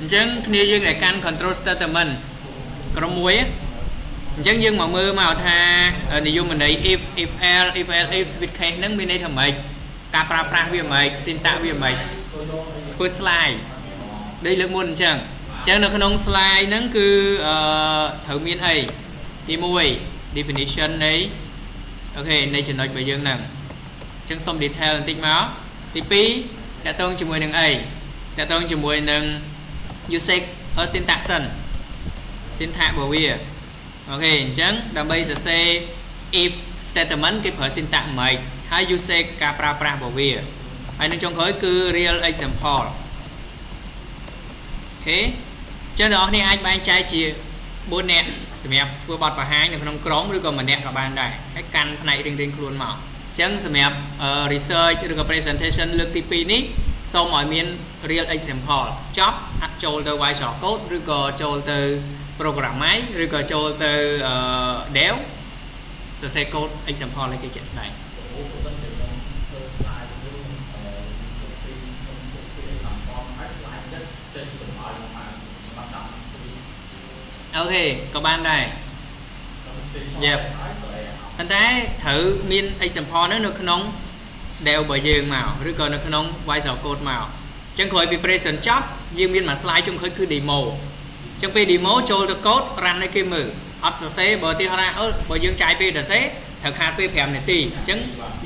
អញ្ចឹងគ្នាយើងដែលកាន់ control statement ក្រុមមួយអញ្ចឹងយើងមកមើលមកថានិយមន័យ if if else if else if switch case ហ្នឹងមានន័យថាម៉េច ការប្រើប្រាស់វាម៉េច syntax វាម៉េចធ្វើ slide ដូចលើកមុនអញ្ចឹងអញ្ចឹងនៅក្នុង slide ហ្នឹងគឺអឺត្រូវមានអីទី1 definition នៃអូខេនៃចំណុចរបស់យើងហ្នឹងអញ្ចឹងសុំ detail បន្តិចមកទី2តកតងជាមួយនឹងអីតកតងជាមួយនឹង usage syntax syntax របស់វាអូខេអញ្ចឹងដើម្បីសរសេរ if statement គេប្រើ syntax មិន ហើយ usage ការប្រើប្រាស់របស់វាហើយនៅចុងក្រោយគឺ real example អូខេចឹងបងប្អូនអាចបែងចែកជា4នាក់សម្រាប់ធ្វើបទបង្ហាញនៅក្នុងក្រុមឬក៏ម្នាក់ក៏បានដែរហើយកាន់ផ្នែករៀងៗខ្លួនមកអញ្ចឹងសម្រាប់ research ឬក៏ presentation លើកទី2នេះសូមឲ្យមាន real example ចប់អាចចូលទៅ Visual Code ឬក៏ចូលទៅ Programming ឬក៏ចូលទៅ Dev សរសេរ code example ឲ្យគេជាក់ស្ដែង អូខេក៏បានដែរយេប៉ុន្តែត្រូវមាន example ហ្នឹងនៅក្នុង dev របស់យើងមកឬក៏នៅក្នុង Visual Code មកអញ្ចឹងក្រោយពី present ចប់យើងមានមួយ slide ចុងក្រោយគឺ demo អញ្ចឹងពេល demo ចូលទៅ code run ឲ្យគេមើលអត់សរសេរបើទីហោថាអឺបើយើងចាយពេលសរសេរ ត្រូវខាតពេល5នាទីអញ្ចឹង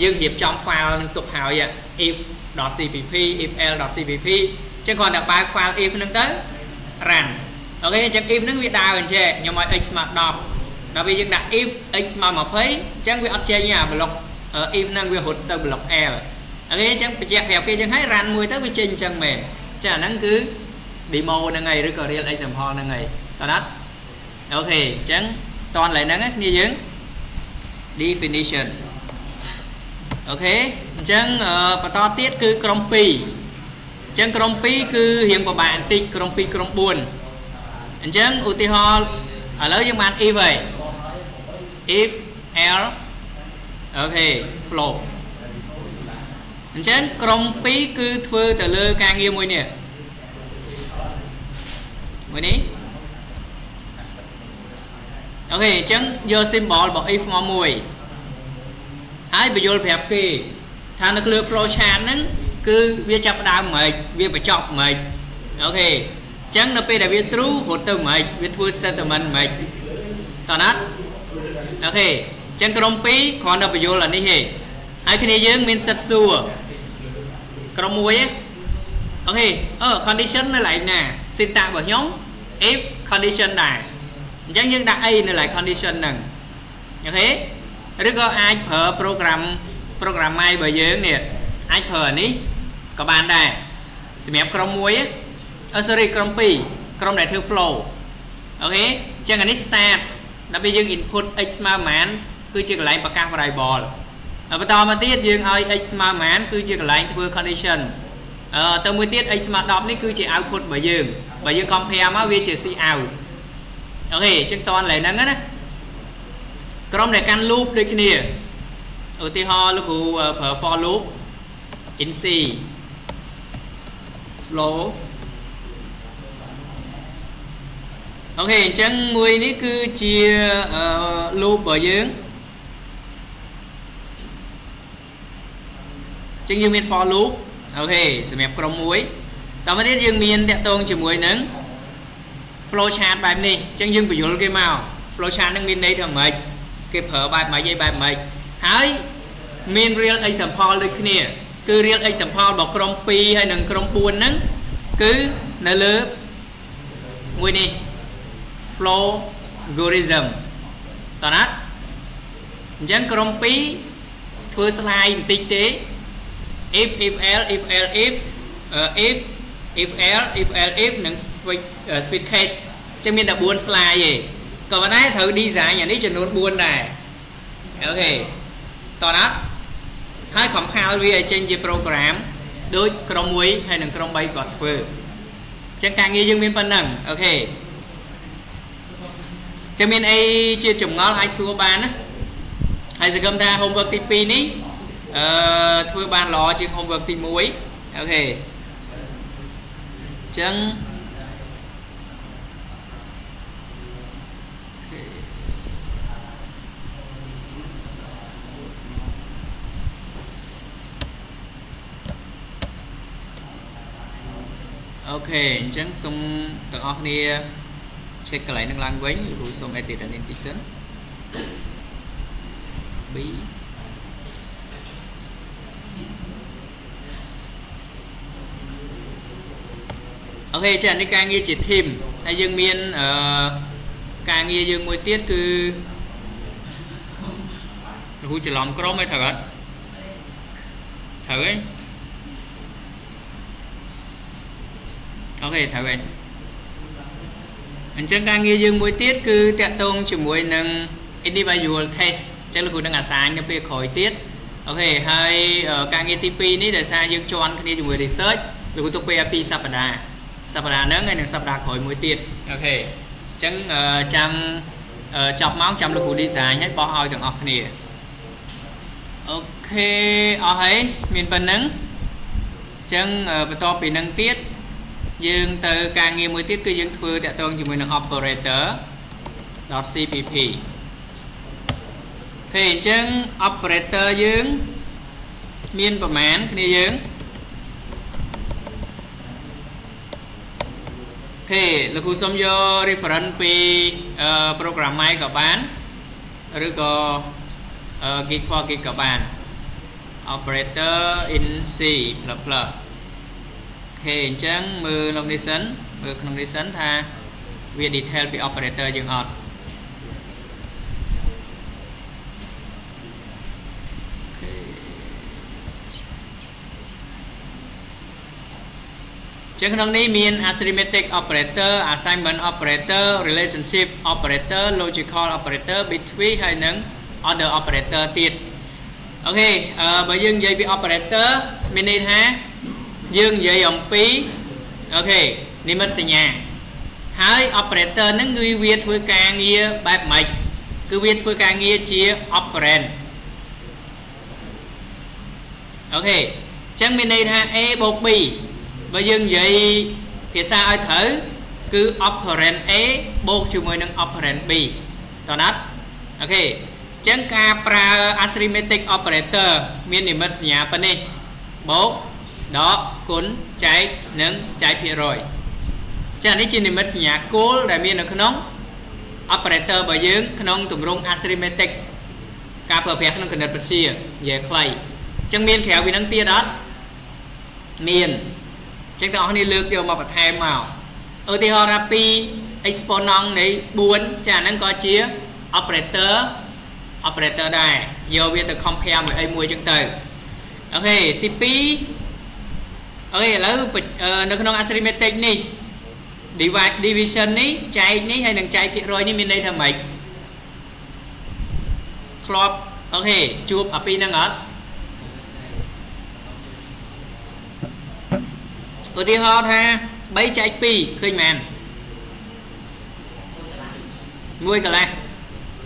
យើងរៀបចំ file នឹងទុកហើយ if.cpp ifl.cpp អញ្ចឹងគ្រាន់តែបើក file if ហ្នឹងទៅ run OK អញ្ចឹង if ហ្នឹងវាដើរអញ្ចឹងខ្ញុំឲ្យ x ស្មើ10ដល់ពេលយើងដាក់ if x ស្មើ20អញ្ចឹងវាអត់ចេញអា block if ហ្នឹងវារត់ទៅ block l អូខេអញ្ចឹងបញ្ជាក់ប្រាប់គេអញ្ចឹងហើយ run មួយទៅវាចេញអញ្ចឹងមែនអញ្ចឹងអាហ្នឹងគឺ demo ហ្នឹងហើយឬក៏ real example ហ្នឹងហើយតើណាត់អូខេអញ្ចឹងតនឡើយហ្នឹងគ្នាយើង definition អូខេអញ្ចឹងបន្តទៀតគឺក្រុម2អញ្ចឹងក្រុម2គឺរៀងពិបាកបន្តិចក្រុម2ក្រុម4អញ្ចឹងឧទាហរណ៍ឥឡូវយើងបាន if ហើយ if l អូខេ flow អញ្ចឹងក្រុម2គឺធ្វើទៅលើការងារមួយនេះមួយនេះ អូខេអញ្ចឹងយក symbol របស់ if មកមួយហើយបញ្យល់ប្រាប់គេថានៅលើ flow chart ហ្នឹងគឺវាចាប់ដើមមិនវាបញ្ចប់មិន OK អញ្ចឹងនៅពេលដែលវា true រត់ទៅមិនវាធ្វើ statement មិនតោះណា OK អញ្ចឹងក្រុម2គ្រាន់តែបញ្ជាក់អានេះទេហើយគ្នាយើងមានសិទ្ធសួរក្រុម1 OK អឺ condition នៅកន្លែងណា syntax របស់ខ្ញុំ if condition ដែរ អញ្ចឹងយើងដាក់អីនៅលើ condition ហ្នឹងOK ឬក៏អាចប្រើ program programming របស់យើងនេះអាចប្រើអានេះក៏បានដែរសម្រាប់ក្រុម1អឺ sorry ក្រុម2ក្រុមដែលធ្វើ flow អូខេអញ្ចឹងអានេះ start ដល់ពេលយើង input x ស្មើប៉ុន្មានគឺជាកន្លែងប្រកាស variable បន្តមកទៀតយើងឲ្យ x ស្មើប៉ុន្មានគឺជាកន្លែងធ្វើ condition អឺទៅមួយទៀត x ស្មើ10នេះគឺជា output របស់យើងបើយើង compare មកវាជា cout OK អញ្ចឹងតនឡើយហ្នឹងណាក្រុមដែលកាន់ loop ដូចគ្នាឧទាហរណ៍លោកគ្រូប្រើ for loop in c flow អូខេអញ្ចឹងមួយនេះគឺជា loop របស់យើងអញ្ចឹងយើងមាន for loop អូខេសម្រាប់ក្រុមមួយតមកទៀតយើងមានតកតងជាមួយនឹង flow chart បែបនេះអញ្ចឹងយើងបញ្យល់គេមក flow chart នឹងមានន័យថាម៉េចគេប្រើបែបម៉េចអីបែបម៉េចហើយមាន real example ដូចគ្នា គឺ real example របស់ក្រុម2ហើយនិងក្រុម4ហ្នឹងគឺនៅលើមួយនេះ flow algorithm តើណាអញ្ចឹងក្រុម2ធ្វើ slide បន្តិចទេ if if l if l if uh, if if l if l if និង switch uh, switch case ចឹងមានតែ4 slide ទេក៏ប៉ុន្តែត្រូវ design អានេះចំនួន4ដែរអូខេតោះណាហើយ compile វាឲ្យចេញជា program ដូចក្រុម1ហើយនិងក្រុម3គាត់ធ្វើអញ្ចឹងការងារយើងមានប៉ុណ្ណឹងអូខេចឹងមានអីជាចម្ងល់អាចសួរបានណាហើយសង្ឃឹមថា homework ទី2នេះអឺធ្វើបានល្អជាង homework ទី1អូខេអញ្ចឹង អូខេអញ្ចឹងសូមទាំងអស់គ្នា check កន្លែងនឹងឡើងវិញឬសូម edit and indentation B អអូខេចានេះការងារជា team ហើយយើងមានអឺការងារយើងមួយទៀតគឺគ្រូច្រឡំក្រុមឯត្រូវអត់ត្រូវឯង OK ត្រូវឯងអញ្ចឹងការងារយើងមួយទៀតគឺតាក់ទងជាមួយនឹង individual test អញ្ចឹងលោកគ្រូនឹងអាសាញនៅពេលក្រោយទៀត OK ហើយការងារទី2នេះដោយសារយើងជាន់គ្នាជាមួយ research លោកគ្រូទុកពេល2សប្តាហ៍សប្តាហ៍ហ្នឹងហើយនឹងសប្តាហ៍ក្រោយមួយទៀត OK អញ្ចឹងចាំចប់មកចាំលោកគ្រូ design ហើយបោះឲ្យទាំងអស់គ្នា OKអស់ហើយមានប៉ុណ្ណឹងអញ្ចឹងបន្ទាប់ពីនឹងទៀត យើងទៅការងារមួយទៀតគឺយើងធ្វើតាក់ទងជាមួយនឹង operator .cpp អូខេអញ្ចឹង operator យើងមានប្រមាណគ្នាយើងអូខេលោកគ្រូសូមយក reference ពី program ម៉ៃក៏បានឬក៏ gig for gig ក៏បាន operator in C++ ខេអញ្ចឹងមើលក្នុងនេះសិនមើលក្នុងនេះសិនថាវា detail ពី operator យើងអត់ចឹងក្នុងនេះមាន arithmetic operator assignment operator relationship operator logical operator between ហើយនឹង order operator ទៀត OK អឺបើយើងនិយាយពី operator មានន័យថា យើងនិយាយអំពី OK និមិត្តសញ្ញាហើយ operator ហ្នឹងគឺវាធ្វើការងារបែបម៉េចគឺវាធ្វើការងារជា operand អូខេអញ្ចឹងមានន័យថា a បូក b បើយើងនិយាយភាសាឲ្យត្រូវគឺ operand a បូកជាមួយនឹង operand b តើណាត់អូខេអញ្ចឹងការប្រើ arithmetic operator មាននិមិត្តសញ្ញាប៉ុណ្នេះបូក ដកគុណចែកនិងចែកភាគរយចានេះជានិមិត្តសញ្ញាគោលដែលមាននៅក្នុង operator របស់យើងក្នុងទម្រង់ arithmetic ការប្រើប្រាស់ក្នុងគណិតវិទ្យានិយាយខ្លីអញ្ចឹងមានក្រៅពីនឹងទៀតអត់មានអញ្ចឹងទាំងអស់គ្នាលើកយកមកបន្ថែមមកឧទាហរណ៍ថា2 exponent នៃ4ចាហ្នឹងក៏ជា operator operator ដែរយកវាទៅ compare មួយអីមួយអញ្ចឹងទៅ OK ទី2 OK ឥឡូវនៅក្នុង arithmetic នេះ divide division នេះចែកនេះហើយនឹងចែកភាគរយនេះមានន័យថាម៉េចធ្លាប់ OK ជួបអាពីរហ្នឹងអត់ឧទាហរណ៍ថា3ចែក2ឃើញមែនមួយកន្លះ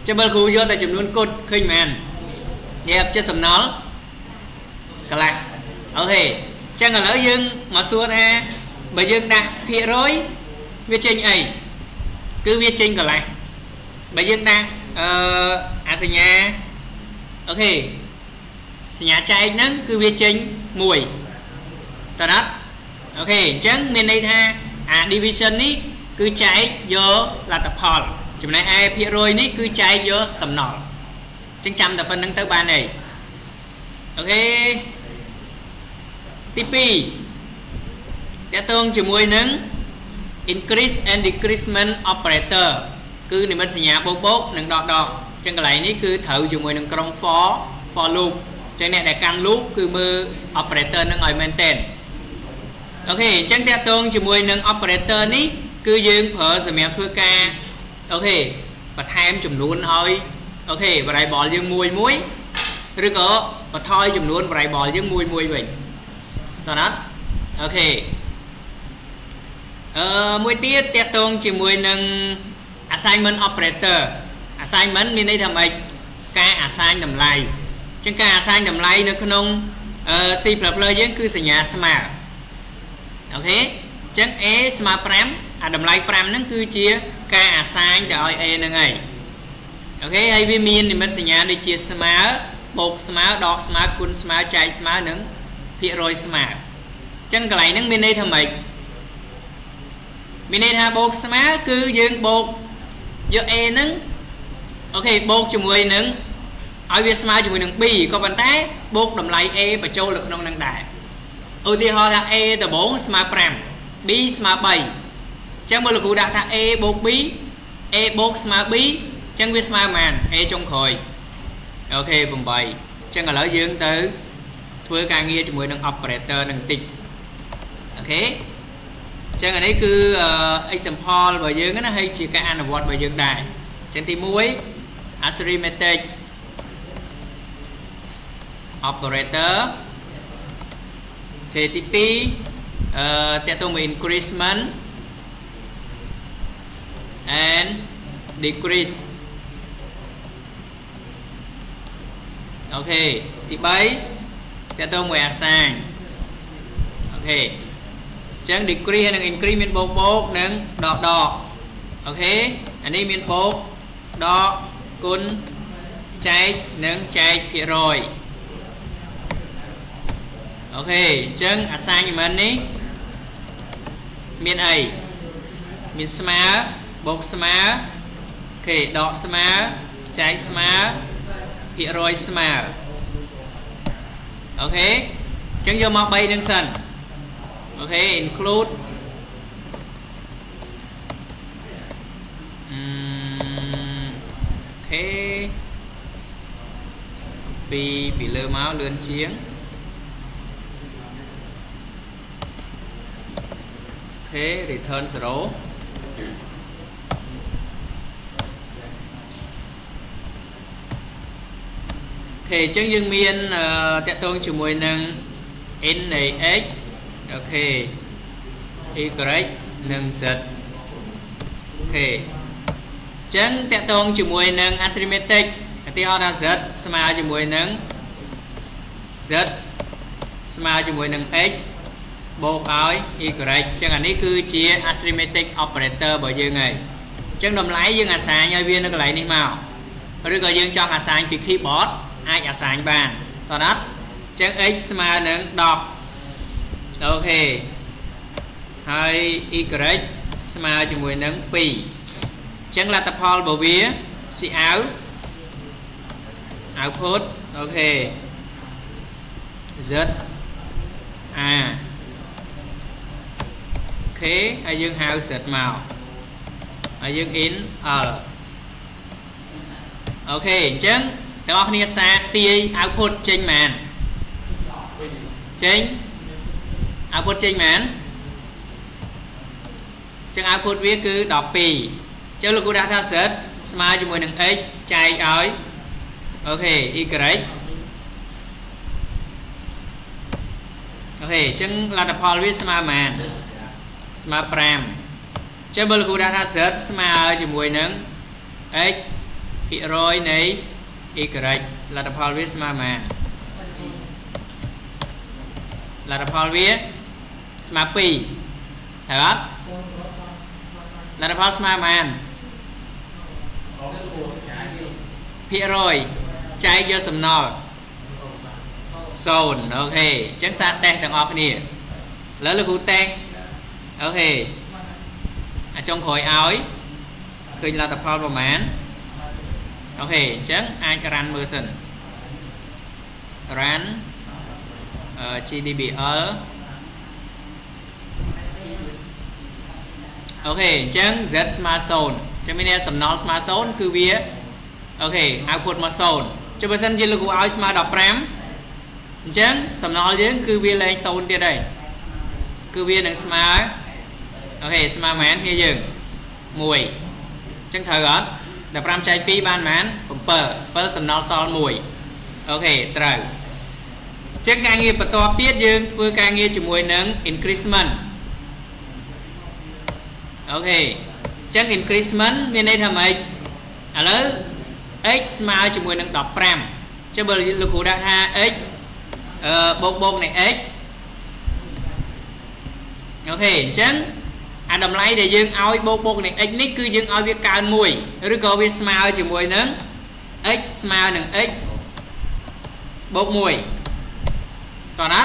ចាំបើគ្រូយកតែចំនួនគុតឃើញមែននិយាយជាសំណល់កន្លះអូខេ ចឹងឥឡូវយើងមកសួរថាបើយើងដាក់ភាគរយវាចេញអីគឺវាចេញកន្លះបើយើងដាក់អឺអាសញ្ញាអូខេសញ្ញាចែកហ្នឹងគឺវាចេញ1តើណាត់អូខេអញ្ចឹងមានន័យថាអា division នេះគឺចែកយកលទ្ធផលចំណែកឯភាគរយនេះគឺចែកយកសំណល់អញ្ចឹងចាំតែប៉ុណ្្នឹងទៅបានអីអូខេ ទី2តកតងជាមួយនឹង increase and decreasement operator គឺនិមិត្តសញ្ញាបូកបូកនិងដកដកអញ្ចឹងកន្លែងនេះគឺត្រូវជាមួយនឹងក្រុម for for loop អញ្ចឹងអ្នកដែលកាន់ loop គឺមើល operator នឹងឲ្យមែនតើ OK អញ្ចឹងតកតងជាមួយនឹង operator នេះគឺយើងប្រើសម្រាប់ធ្វើការ OK បន្ថែមចំនួនឲ្យ OK variable យើងមួយមួយឬក៏បន្ថយចំនួន variable យើងមួយមួយវិញ តើណាត់ OK អឺមួយទៀតតកតងជាមួយនឹង assignment operator assignment មានន័យថាម៉េចការ assign តម្លៃអញ្ចឹងការ assign តម្លៃនៅក្នុង C++ យើងគឺសញ្ញាស្មើអូខេអញ្ចឹង A ស្មើ5អាតម្លៃ5ហ្នឹងគឺជាការ assign ទៅឲ្យ A ហ្នឹងហើយអូខេហើយវាមាននិមិត្តសញ្ញាដូចជាស្មើបូកស្មើដកស្មើគុណស្មើចែកស្មើនឹង ភាគរយស្មើអញ្ចឹងកន្លែងហ្នឹងមានន័យថាម៉េចមានន័យថាបូកស្មើគឺយើងបូកយក A ហ្នឹង OK បូកជាមួយនឹងឲ្យវាស្មើជាមួយនឹង B ក៏ប៉ុន្តែបូកតម្លៃ A បញ្ចូលនៅក្នុងនឹងដែរឧទាហរណ៍ថា A ដំបូងស្មើ5 b ស្មើ3អញ្ចឹងមើលលោកគ្រូដាក់ថា a បូក b a បូកស្មើ b អញ្ចឹងវាស្មើប៉ុន្មាន a ចុងក្រោយ OK 8អញ្ចឹងឥឡូវយើងទៅ ធ្វើការងារជាមួយនឹង operator នឹងតិចOK អញ្ចឹងអានេះគឺ example របស់យើងណាហើយជាការអនុវត្តរបស់យើងដែរអញ្ចឹងទី1 arithmetic operator គេទី2អឺតើតើមួយ increment and decrease OKទី3 តើតើមួយ assign OK អញ្ចឹង decrease និង increase មានបូកបូកនិងដកដក OK អានេះមានបូកដកគុណចែកនិងចែកភាគរយ OK អញ្ចឹង assignment នេះមានអីមានស្មើបូកស្មើ OK ដកស្មើចែកស្មើភាគរយស្មើ okay អញ្ចឹងយកមក3នឹងសិនអូខេ include អូខេពីពីលើមកលឿនជាងខេ return 0 okay អញ្ចឹងយើងមានទាក់ទងជាមួយនឹង int នៃ x okay y និង z អូខេអញ្ចឹងតកតងជាមួយនឹង arithmetic ឧទាហរណ៍ថា z ស្មើជាមួយនឹង z ស្មើជាមួយនឹង x បូកឲ្យ y អញ្ចឹងអានេះគឺជា arithmetic operator របស់យើងហើយអញ្ចឹងតម្លៃយើងអាសាញឲ្យវានៅកន្លែងនេះមកឬក៏យើងចង់អាសាញពី keyboard អាចអាសាញបានតោះណាត់អញ្ចឹង x ស្មើនឹង10អូខេហើយ y ស្មើជាមួយនឹង2អញ្ចឹងលទ្ធផលរបស់វា C out output អូខេ Z A ខេហើយយើងហៅ set មកហើយយើង in l អូខេអញ្ចឹង ទាំងអស់គ្នាសាទាយ output ចេញមែនចេញ output ចេញមែនចឹង output វាគឺ12ចឹងលោកគ្រូដាក់ថា set ស្មើជាមួយនឹង x ចែកឲ្យអូខេ y អូខេអញ្ចឹងលទ្ធផលវាស្មើប៉ុន្មានស្មើ5អញ្ចឹងបើលោកគ្រូដាក់ថា z ស្មើជាមួយនឹង x ភាគរយនៃ y លទ្ធផលវាស្មើប៉ុន្មានលទ្ធផលវាស្មើ2ត្រូវអត់លទ្ធផលស្មើប៉ុន្មានភាគរយចែកយកសំណល់0 okay អញ្ចឹងសាកតេស្តទាំងអស់គ្នាឥឡូវលោកគ្រូ test okay អាចុងក្រោយឲ្យឃើញលទ្ធផលប្រមាណ okay អញ្ចឹងអាច run មើលសិន run GDBL okay អញ្ចឹង z ស្មើ0អញ្ចឹងមានន័យសំណល់ស្មើ0គឺវាអូខេ output មក0ចុះបើសិនជាលោកគ្រូឲ្យស្មើ15អញ្ចឹងសំណល់យើងគឺវាលែង0ទៀតហើយគឺវានឹងស្មើ okay ស្មើប៉ុន្មានគ្នាយើង1អញ្ចឹងត្រូវអត់ 15ចែក2បានប៉ុន្មាន7 7សំណល់សល់1 okay ត្រូវអញ្ចឹងការងារបន្ទាប់ទៀតយើងធ្វើការងារជាមួយនឹង increment okay អញ្ចឹង increment មានន័យថាម៉េចឥឡូវ x ស្មើជាមួយនឹង15អញ្ចឹងបើលោកគ្រូដាក់ថា x អឺបូកបូកនៃ x okay អញ្ចឹង អាតម្លៃដែលយើងឲ្យបូកបូកនឹង x នេះគឺយើងឲ្យវាកើន1ឬក៏វាស្មើជាមួយនឹង x ស្មើនឹង x បូក1តោះណា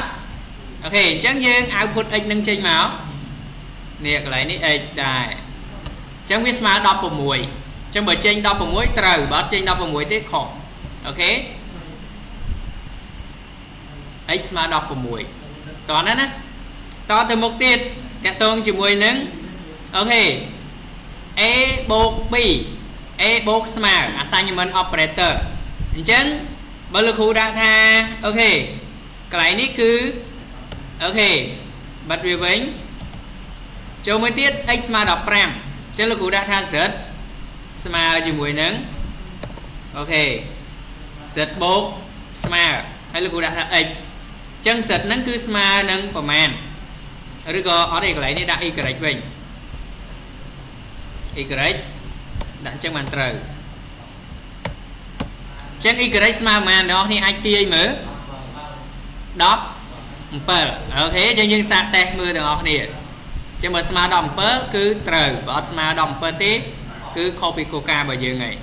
អូខេអញ្ចឹងយើង output x នឹងចេញមកនេះកន្លែងនេះ x ដែរអញ្ចឹងវាស្មើ16អញ្ចឹងបើចេញ16ត្រូវបើអត់ចេញ16ទេខុសអូខេ x ស្មើ16តោះណាណាតទៅមុខទៀតតាក់ទងជាមួយនឹង okay a បូក2 a បូកស្មើ assignment operator អញ្ចឹងបើលោកគ្រូដាក់ថា okay កន្លែងនេះគឺ okay បិទវាវិញចូលមួយទៀត x ស្មើ15អញ្ចឹងលោកគ្រូដាក់ថា z ស្មើជាមួយនឹង okay z បូកស្មើហើយលោកគ្រូដាក់ថា x អញ្ចឹង z ហ្នឹងគឺស្មើនឹងប្រមាណឬក៏អត់ទេកន្លែងនេះដាក់ y វិញ y ដាក់អញ្ចឹងបានត្រូវអញ្ចឹង y ស្មើប៉ុន្មានអ្នកនរអាចទាយមើល17អូខេអញ្ចឹងយើងសាកតេស្តមើលទាំងអស់គ្នាអញ្ចឹងបើស្មើ17គឺត្រូវបើអត់ស្មើ17ទេគឺខុសពីគោលការណ៍របស់យើងហើយ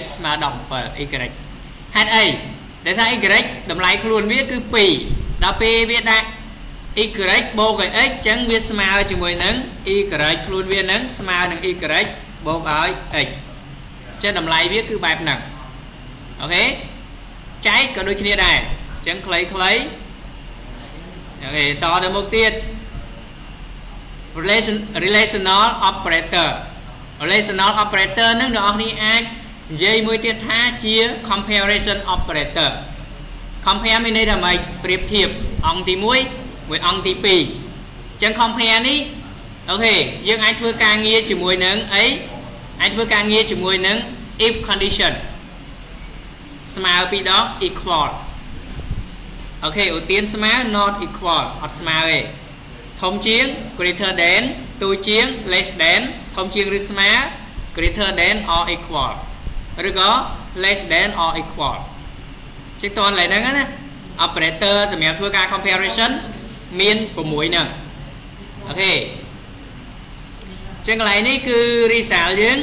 x ស្មើ17 y ហេតុអីដែលថា y តម្លៃខ្លួនវាគឺ2ដល់ពេលវាដាក់ y បូកឲ្យ x អញ្ចឹងវាស្មើជាមួយនឹង y ខ្លួនវានឹងស្មើនឹង y បូកឲ្យ x ចឹងតម្លៃវាគឺបែបហ្នឹងអូខេចែកក៏ដូចគ្នាដែរអញ្ចឹងខ្លីខ្លីអូខេតទៅមុខទៀត relation relational operator relational operator ហ្នឹងអ្នកនរគ្នាអាចនិយាយមួយទៀតថាជា comparison operator compare មានន័យថាម៉េចប្រៀបធៀបអង្គទី1 មួយអង្គទី2អញ្ចឹង compare នេះអូខេយើងអាចធ្វើការងារជាមួយនឹងអីអាចធ្វើការងារជាមួយនឹង if condition ស្មើពីរដង equal អូខេឧទានស្មើ not equal អត់ស្មើទេធំជាង greater than ទូជាង less than ធំជាងឬស្មើ greater than or equal ឬក៏ less than or equal ជាតនឡើយហ្នឹងណា operator សម្រាប់ធ្វើការ comparison មាន6ហ្នឹងអូខេចឹងកន្លែងនេះគឺ result យើង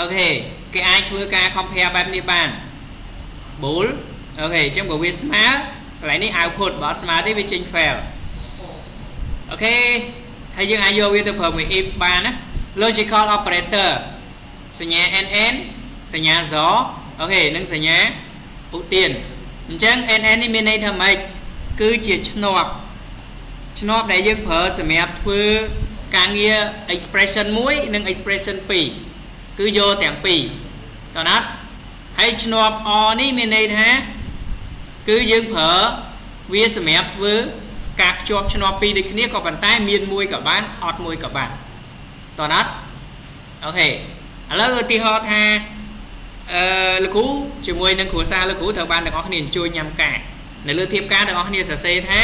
អូខេគេអាចធ្វើការ compare បែបនេះបាន bool okay អញ្ចឹងបើវាស្មើកន្លែងនេះ output បើអត់ស្មើទេវាចេញ fail អូខេហើយយើងអាចយកវាទៅប្រើមួយ if បានណា logical operator សញ្ញា nn សញ្ញា zo អូខេនិងសញ្ញាឧទាន អញ្ចឹង nn នេះមានន័យថាម៉េចគឺជាឈ្នាប់ឈ្នាប់ដែលយើងប្រើសម្រាប់ធ្វើការងារ expression 1និង expression 2គឺយកទាំងពីរតើណាត់ហើយឆ្នាប់ o នេះមានន័យថាគឺយើងប្រើវាសម្រាប់ធ្វើការភ្ជាប់ឆ្នាប់ពីរដូចគ្នាក៏ប៉ុន្តែ មានមួយក៏បានអត់មួយក៏បានតើណាត់អូខេឥឡូវឧទាហរណ៍ថា អឺលោកគ្រូជាមួយនឹងគ្រួសារលោកគ្រូត្រូវបានទាំងអស់គ្នាអញ្ជើញញ៉ាំការនៅលើធៀបការទាំងអស់គ្នាសរសេរថា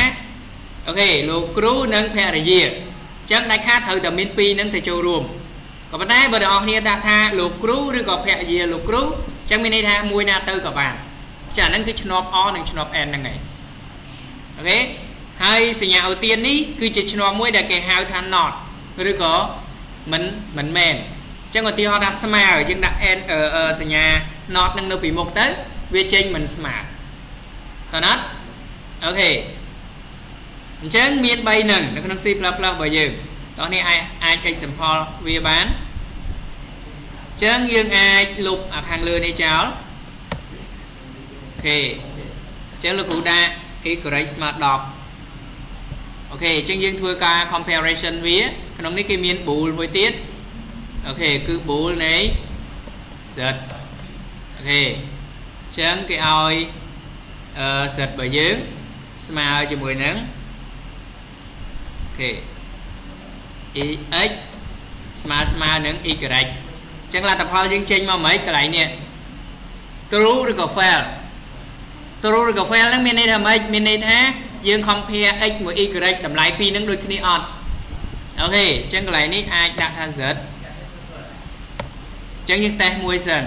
អូខេលោកគ្រូនិងភរិយាអញ្ចឹងដាច់ខាតត្រូវតែមានពីរហ្នឹងទៅចូលរួមក៏ប៉ុន្តែបើទាំងអស់គ្នាដាក់ថាលោកគ្រូឬក៏ភរិយាលោកគ្រូអញ្ចឹងមានន័យថាមួយណាទៅក៏បានចាហ្នឹងគឺឆ្នប់ o និងឆ្នប់ n ហ្នឹងឯងអូខេហើយសញ្ញាឧទាននេះគឺជាឆ្នប់មួយដែលគេហៅថា not ឬក៏មិនមិនមែនអញ្ចឹងឧទាហរណ៍ថាស្មើយើងដាក់ n សញ្ញា not នឹងនៅពីមុខទៅវាចេញមិនស្មើតើណាត់អូខេអញ្ចឹងមាន3នឹងនៅក្នុង C++ របស់យើងតោះនេះអាចអាច example វាបានអញ្ចឹងយើងអាចលុបអាខាងលើនេះចោល okay អញ្ចឹងលោកគ្រូដាក់ y ស្មើ10 okay អញ្ចឹងយើងធ្វើការ comparison វាក្នុងនេះគេមាន bool មួយទៀត okay គឺ bool នៃ z អូខេអញ្ចឹងគេឲ្យអឺ z របស់យើងស្មើជាមួយនឹងអូខេ x ស្មើស្មើនឹង y អញ្ចឹងលទ្ធផលយើងចេញមកមិនកន្លែងនេះ true ឬក៏ fail true ឬក៏ fail ហ្នឹងមានន័យថាម៉េចមានន័យថាយើង compare x មួយ y តម្លៃពីរហ្នឹងដូចគ្នាអត់អូខេអញ្ចឹងកន្លែងនេះអាចដាក់ថា z អញ្ចឹងយើងតេស្តមួយសិន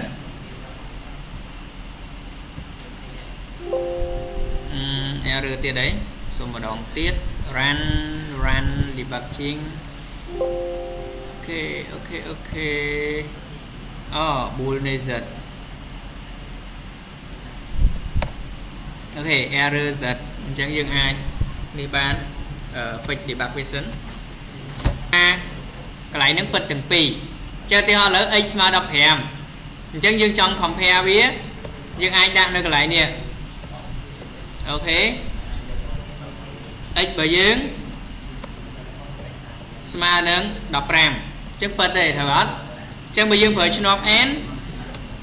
អឺ error ទៀតអីសូមម្ដងទៀត run run debugging អូខេអូខេអូខេអូ bool នៃ z អូខេ error z អញ្ចឹងយើងអាចនេះបាន fix debug version អាកន្លែងហ្នឹងពិតទាំងពីរ ចេះទីហោះឥឡូវ x ស្មើ15អញ្ចឹងយើងចង់ compare វាយើងអាចដាក់នៅកន្លែងនេះអូខេ x របស់យើងស្មើនឹង15អញ្ចឹងពិតទេត្រូវអត់អញ្ចឹងបើយើងប្រើឆ្នប់ n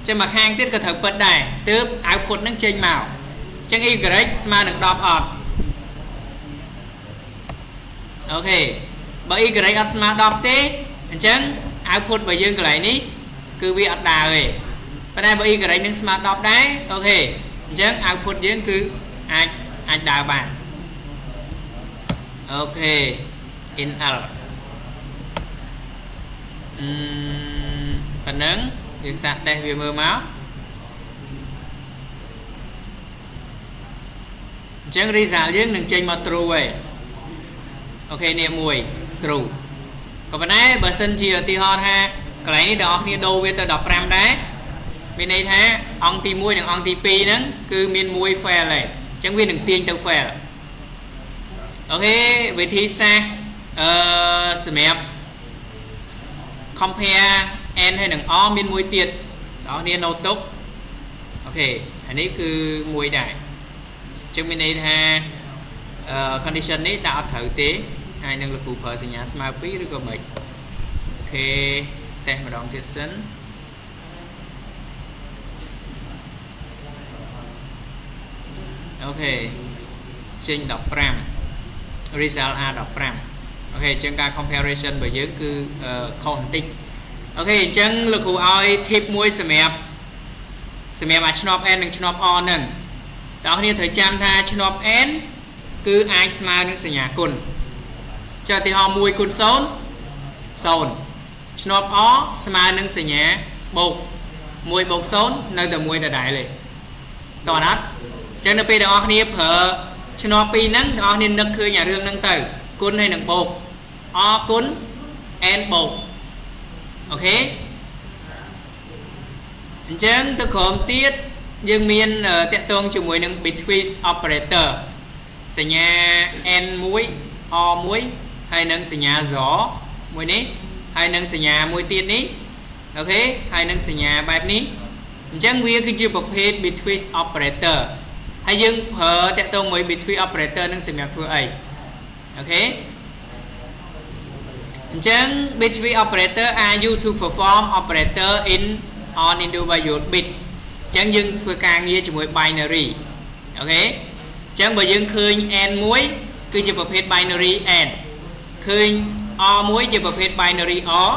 ចឹងមកខាងទៀតក៏ត្រូវពិតដែរទើប output នឹងចេញមកអញ្ចឹង y ស្មើនឹង10អត់អូខេបើ y អត់ស្មើ10ទេអញ្ចឹង output របស់យើងកន្លែងនេះគឺវាអត់ដើរទេប៉ុន្តែបើ y នឹងស្មើ10ដែរអូខេអញ្ចឹង output យើងគឺអាចអាចដើរបានអូខេ in l អឺប៉ុណ្ណឹងយើងសាកតេស្តវាមើលមកអញ្ចឹង result យើងនឹងចេញមក true ឯងokay នេះមួយ true ក៏ប៉ុន្តែបើសិនជាឧទាហរណ៍ថាកន្លែងនេះបងប្អូនគ្នាដូរវាទៅ15ដែរមានន័យថាអង្គទី1និងអង្គទី2ហ្នឹងគឺមាន1 fail ឯងអញ្ចឹងវានឹងទាញទៅ fail អូខេវិធីសាស្ត្រអឺសម្រាប់ compare n ហើយនឹង o មានមួយទៀតបងប្អូនគ្នា note ទុក okay អានេះគឺមួយដែរអញ្ចឹងមានន័យថា condition នេះដាក់អត់ត្រូវទេ ហើយនឹងលោកគ្រូប្រើសញ្ញាស្មើ2ឬក៏មិន OK test ម្ដងទៀតសិន OK ចេញ15 result R15 OK អញ្ចឹងការ comparison របស់យើងគឺខុសបន្តិច OK អញ្ចឹងលោកគ្រូឲ្យ tip មួយសម្រាប់សម្រាប់អាឆ្នប់ n និងឆ្នប់ o ហ្នឹងតើអ្នកត្រូវចាំថាឆ្នប់ n គឺអាចស្មើនឹងសញ្ញាគុណ ចុះឧទាហរណ៍1គុណ0 0ឆ្នប់ o ស្មើនឹងសញ្ញាបូក1បូក0នៅតែ1ដដែលទេតោះអត់អញ្ចឹងនៅពេលទាំងអស់គ្នាប្រើឆ្នប់ពីរហ្នឹងទាំងអស់គ្នានឹកឃើញអារឿងហ្នឹងទៅគុណហើយនឹងបូក o គុណ n បូកអូខេអញ្ចឹងទៅក្រោមទៀតយើងមានតកតងជាមួយនឹង between operator សញ្ញា n1 o1 ហើយនឹងសញ្ញាសមួយនេះហើយនឹងសញ្ញាមួយទៀតនេះអូខេហើយនឹងសញ្ញាបែបនេះអញ្ចឹងវាគឺជាប្រភេទ between operator ហើយយើងប្រើតកតងមួយ between operator នឹងសម្រាប់ធ្វើអីOK អញ្ចឹង bitwise operator are used to perform operation on individual bit អញ្ចឹងយើងធ្វើការងារជាមួយ binary OK អញ្ចឹងបើយើងឃើញ AND 1 គឺជាប្រភេទ binary AND ឃើញ OR 1 ជាប្រភេទ binary OR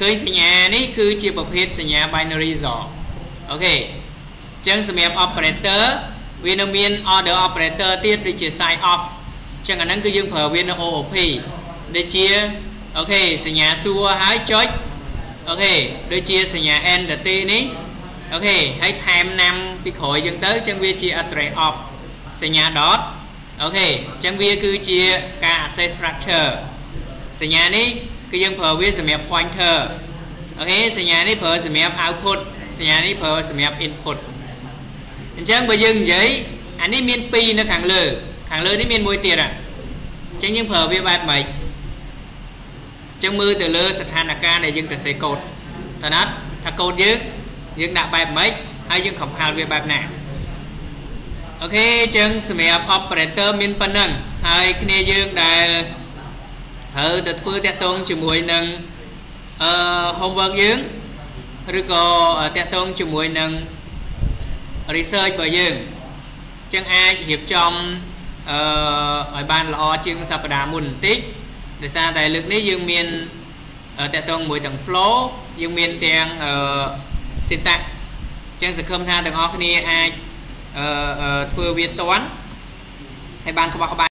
ឃើញសញ្ញានេះគឺជាប្រភេទសញ្ញា binary XOR OK អញ្ចឹងសម្រាប់ operator វានៅមាន other operator ទៀតដូចជា sizeof អញ្ចឹងអាហ្នឹងគឺយើងប្រើវានៅ OOP ដូចជា OK សញ្ញាសួរហើយចុច OK ដូចជាសញ្ញា entity នេះ OK ហើយថែម num ពីក្រោយអញ្ចឹងទៅអញ្ចឹងវាជា address of សញ្ញា dot OK អញ្ចឹងវាគឺជាការ access structure សញ្ញានេះគឺយើងប្រើវាសម្រាប់ pointer OK សញ្ញានេះប្រើសម្រាប់ output សញ្ញានេះប្រើសម្រាប់ input អញ្ចឹងបើយើងនិយាយអានេះមាន2នៅខាងលើ ខាងលើនេះមានមួយទៀតអញ្ចឹងយើងប្រើវាបែបម៉េចអញ្ចឹងមើលទៅលើស្ថានភាពដែលយើងទៅសេកូដតើណាត់ថាកូដយើងយើងដាក់បែបម៉េចហើយយើង compile វាបែបណា អូខេអញ្ចឹងសម្រាប់ operator មានប៉ុណ្ណឹងហើយគ្នាយើងដែលត្រូវទៅធ្វើតាក់ទងជាមួយនឹងអឺ homework យើងឬក៏តាក់ទងជាមួយនឹង research របស់យើងអញ្ចឹងអាចរៀបចំអឺឲ្យបានល្អជាងសប្តាហ៍មុនបន្តិចដោយសារតែលើកនេះយើងមានតាក់ទងមួយទាំង flow យើងមានទាំងអឺ syntax អញ្ចឹងសង្ឃឹមថាទាំងអស់គ្នាអាចអឺ ធ្វើវាតន់ហើយបានក្បោះក្បាយ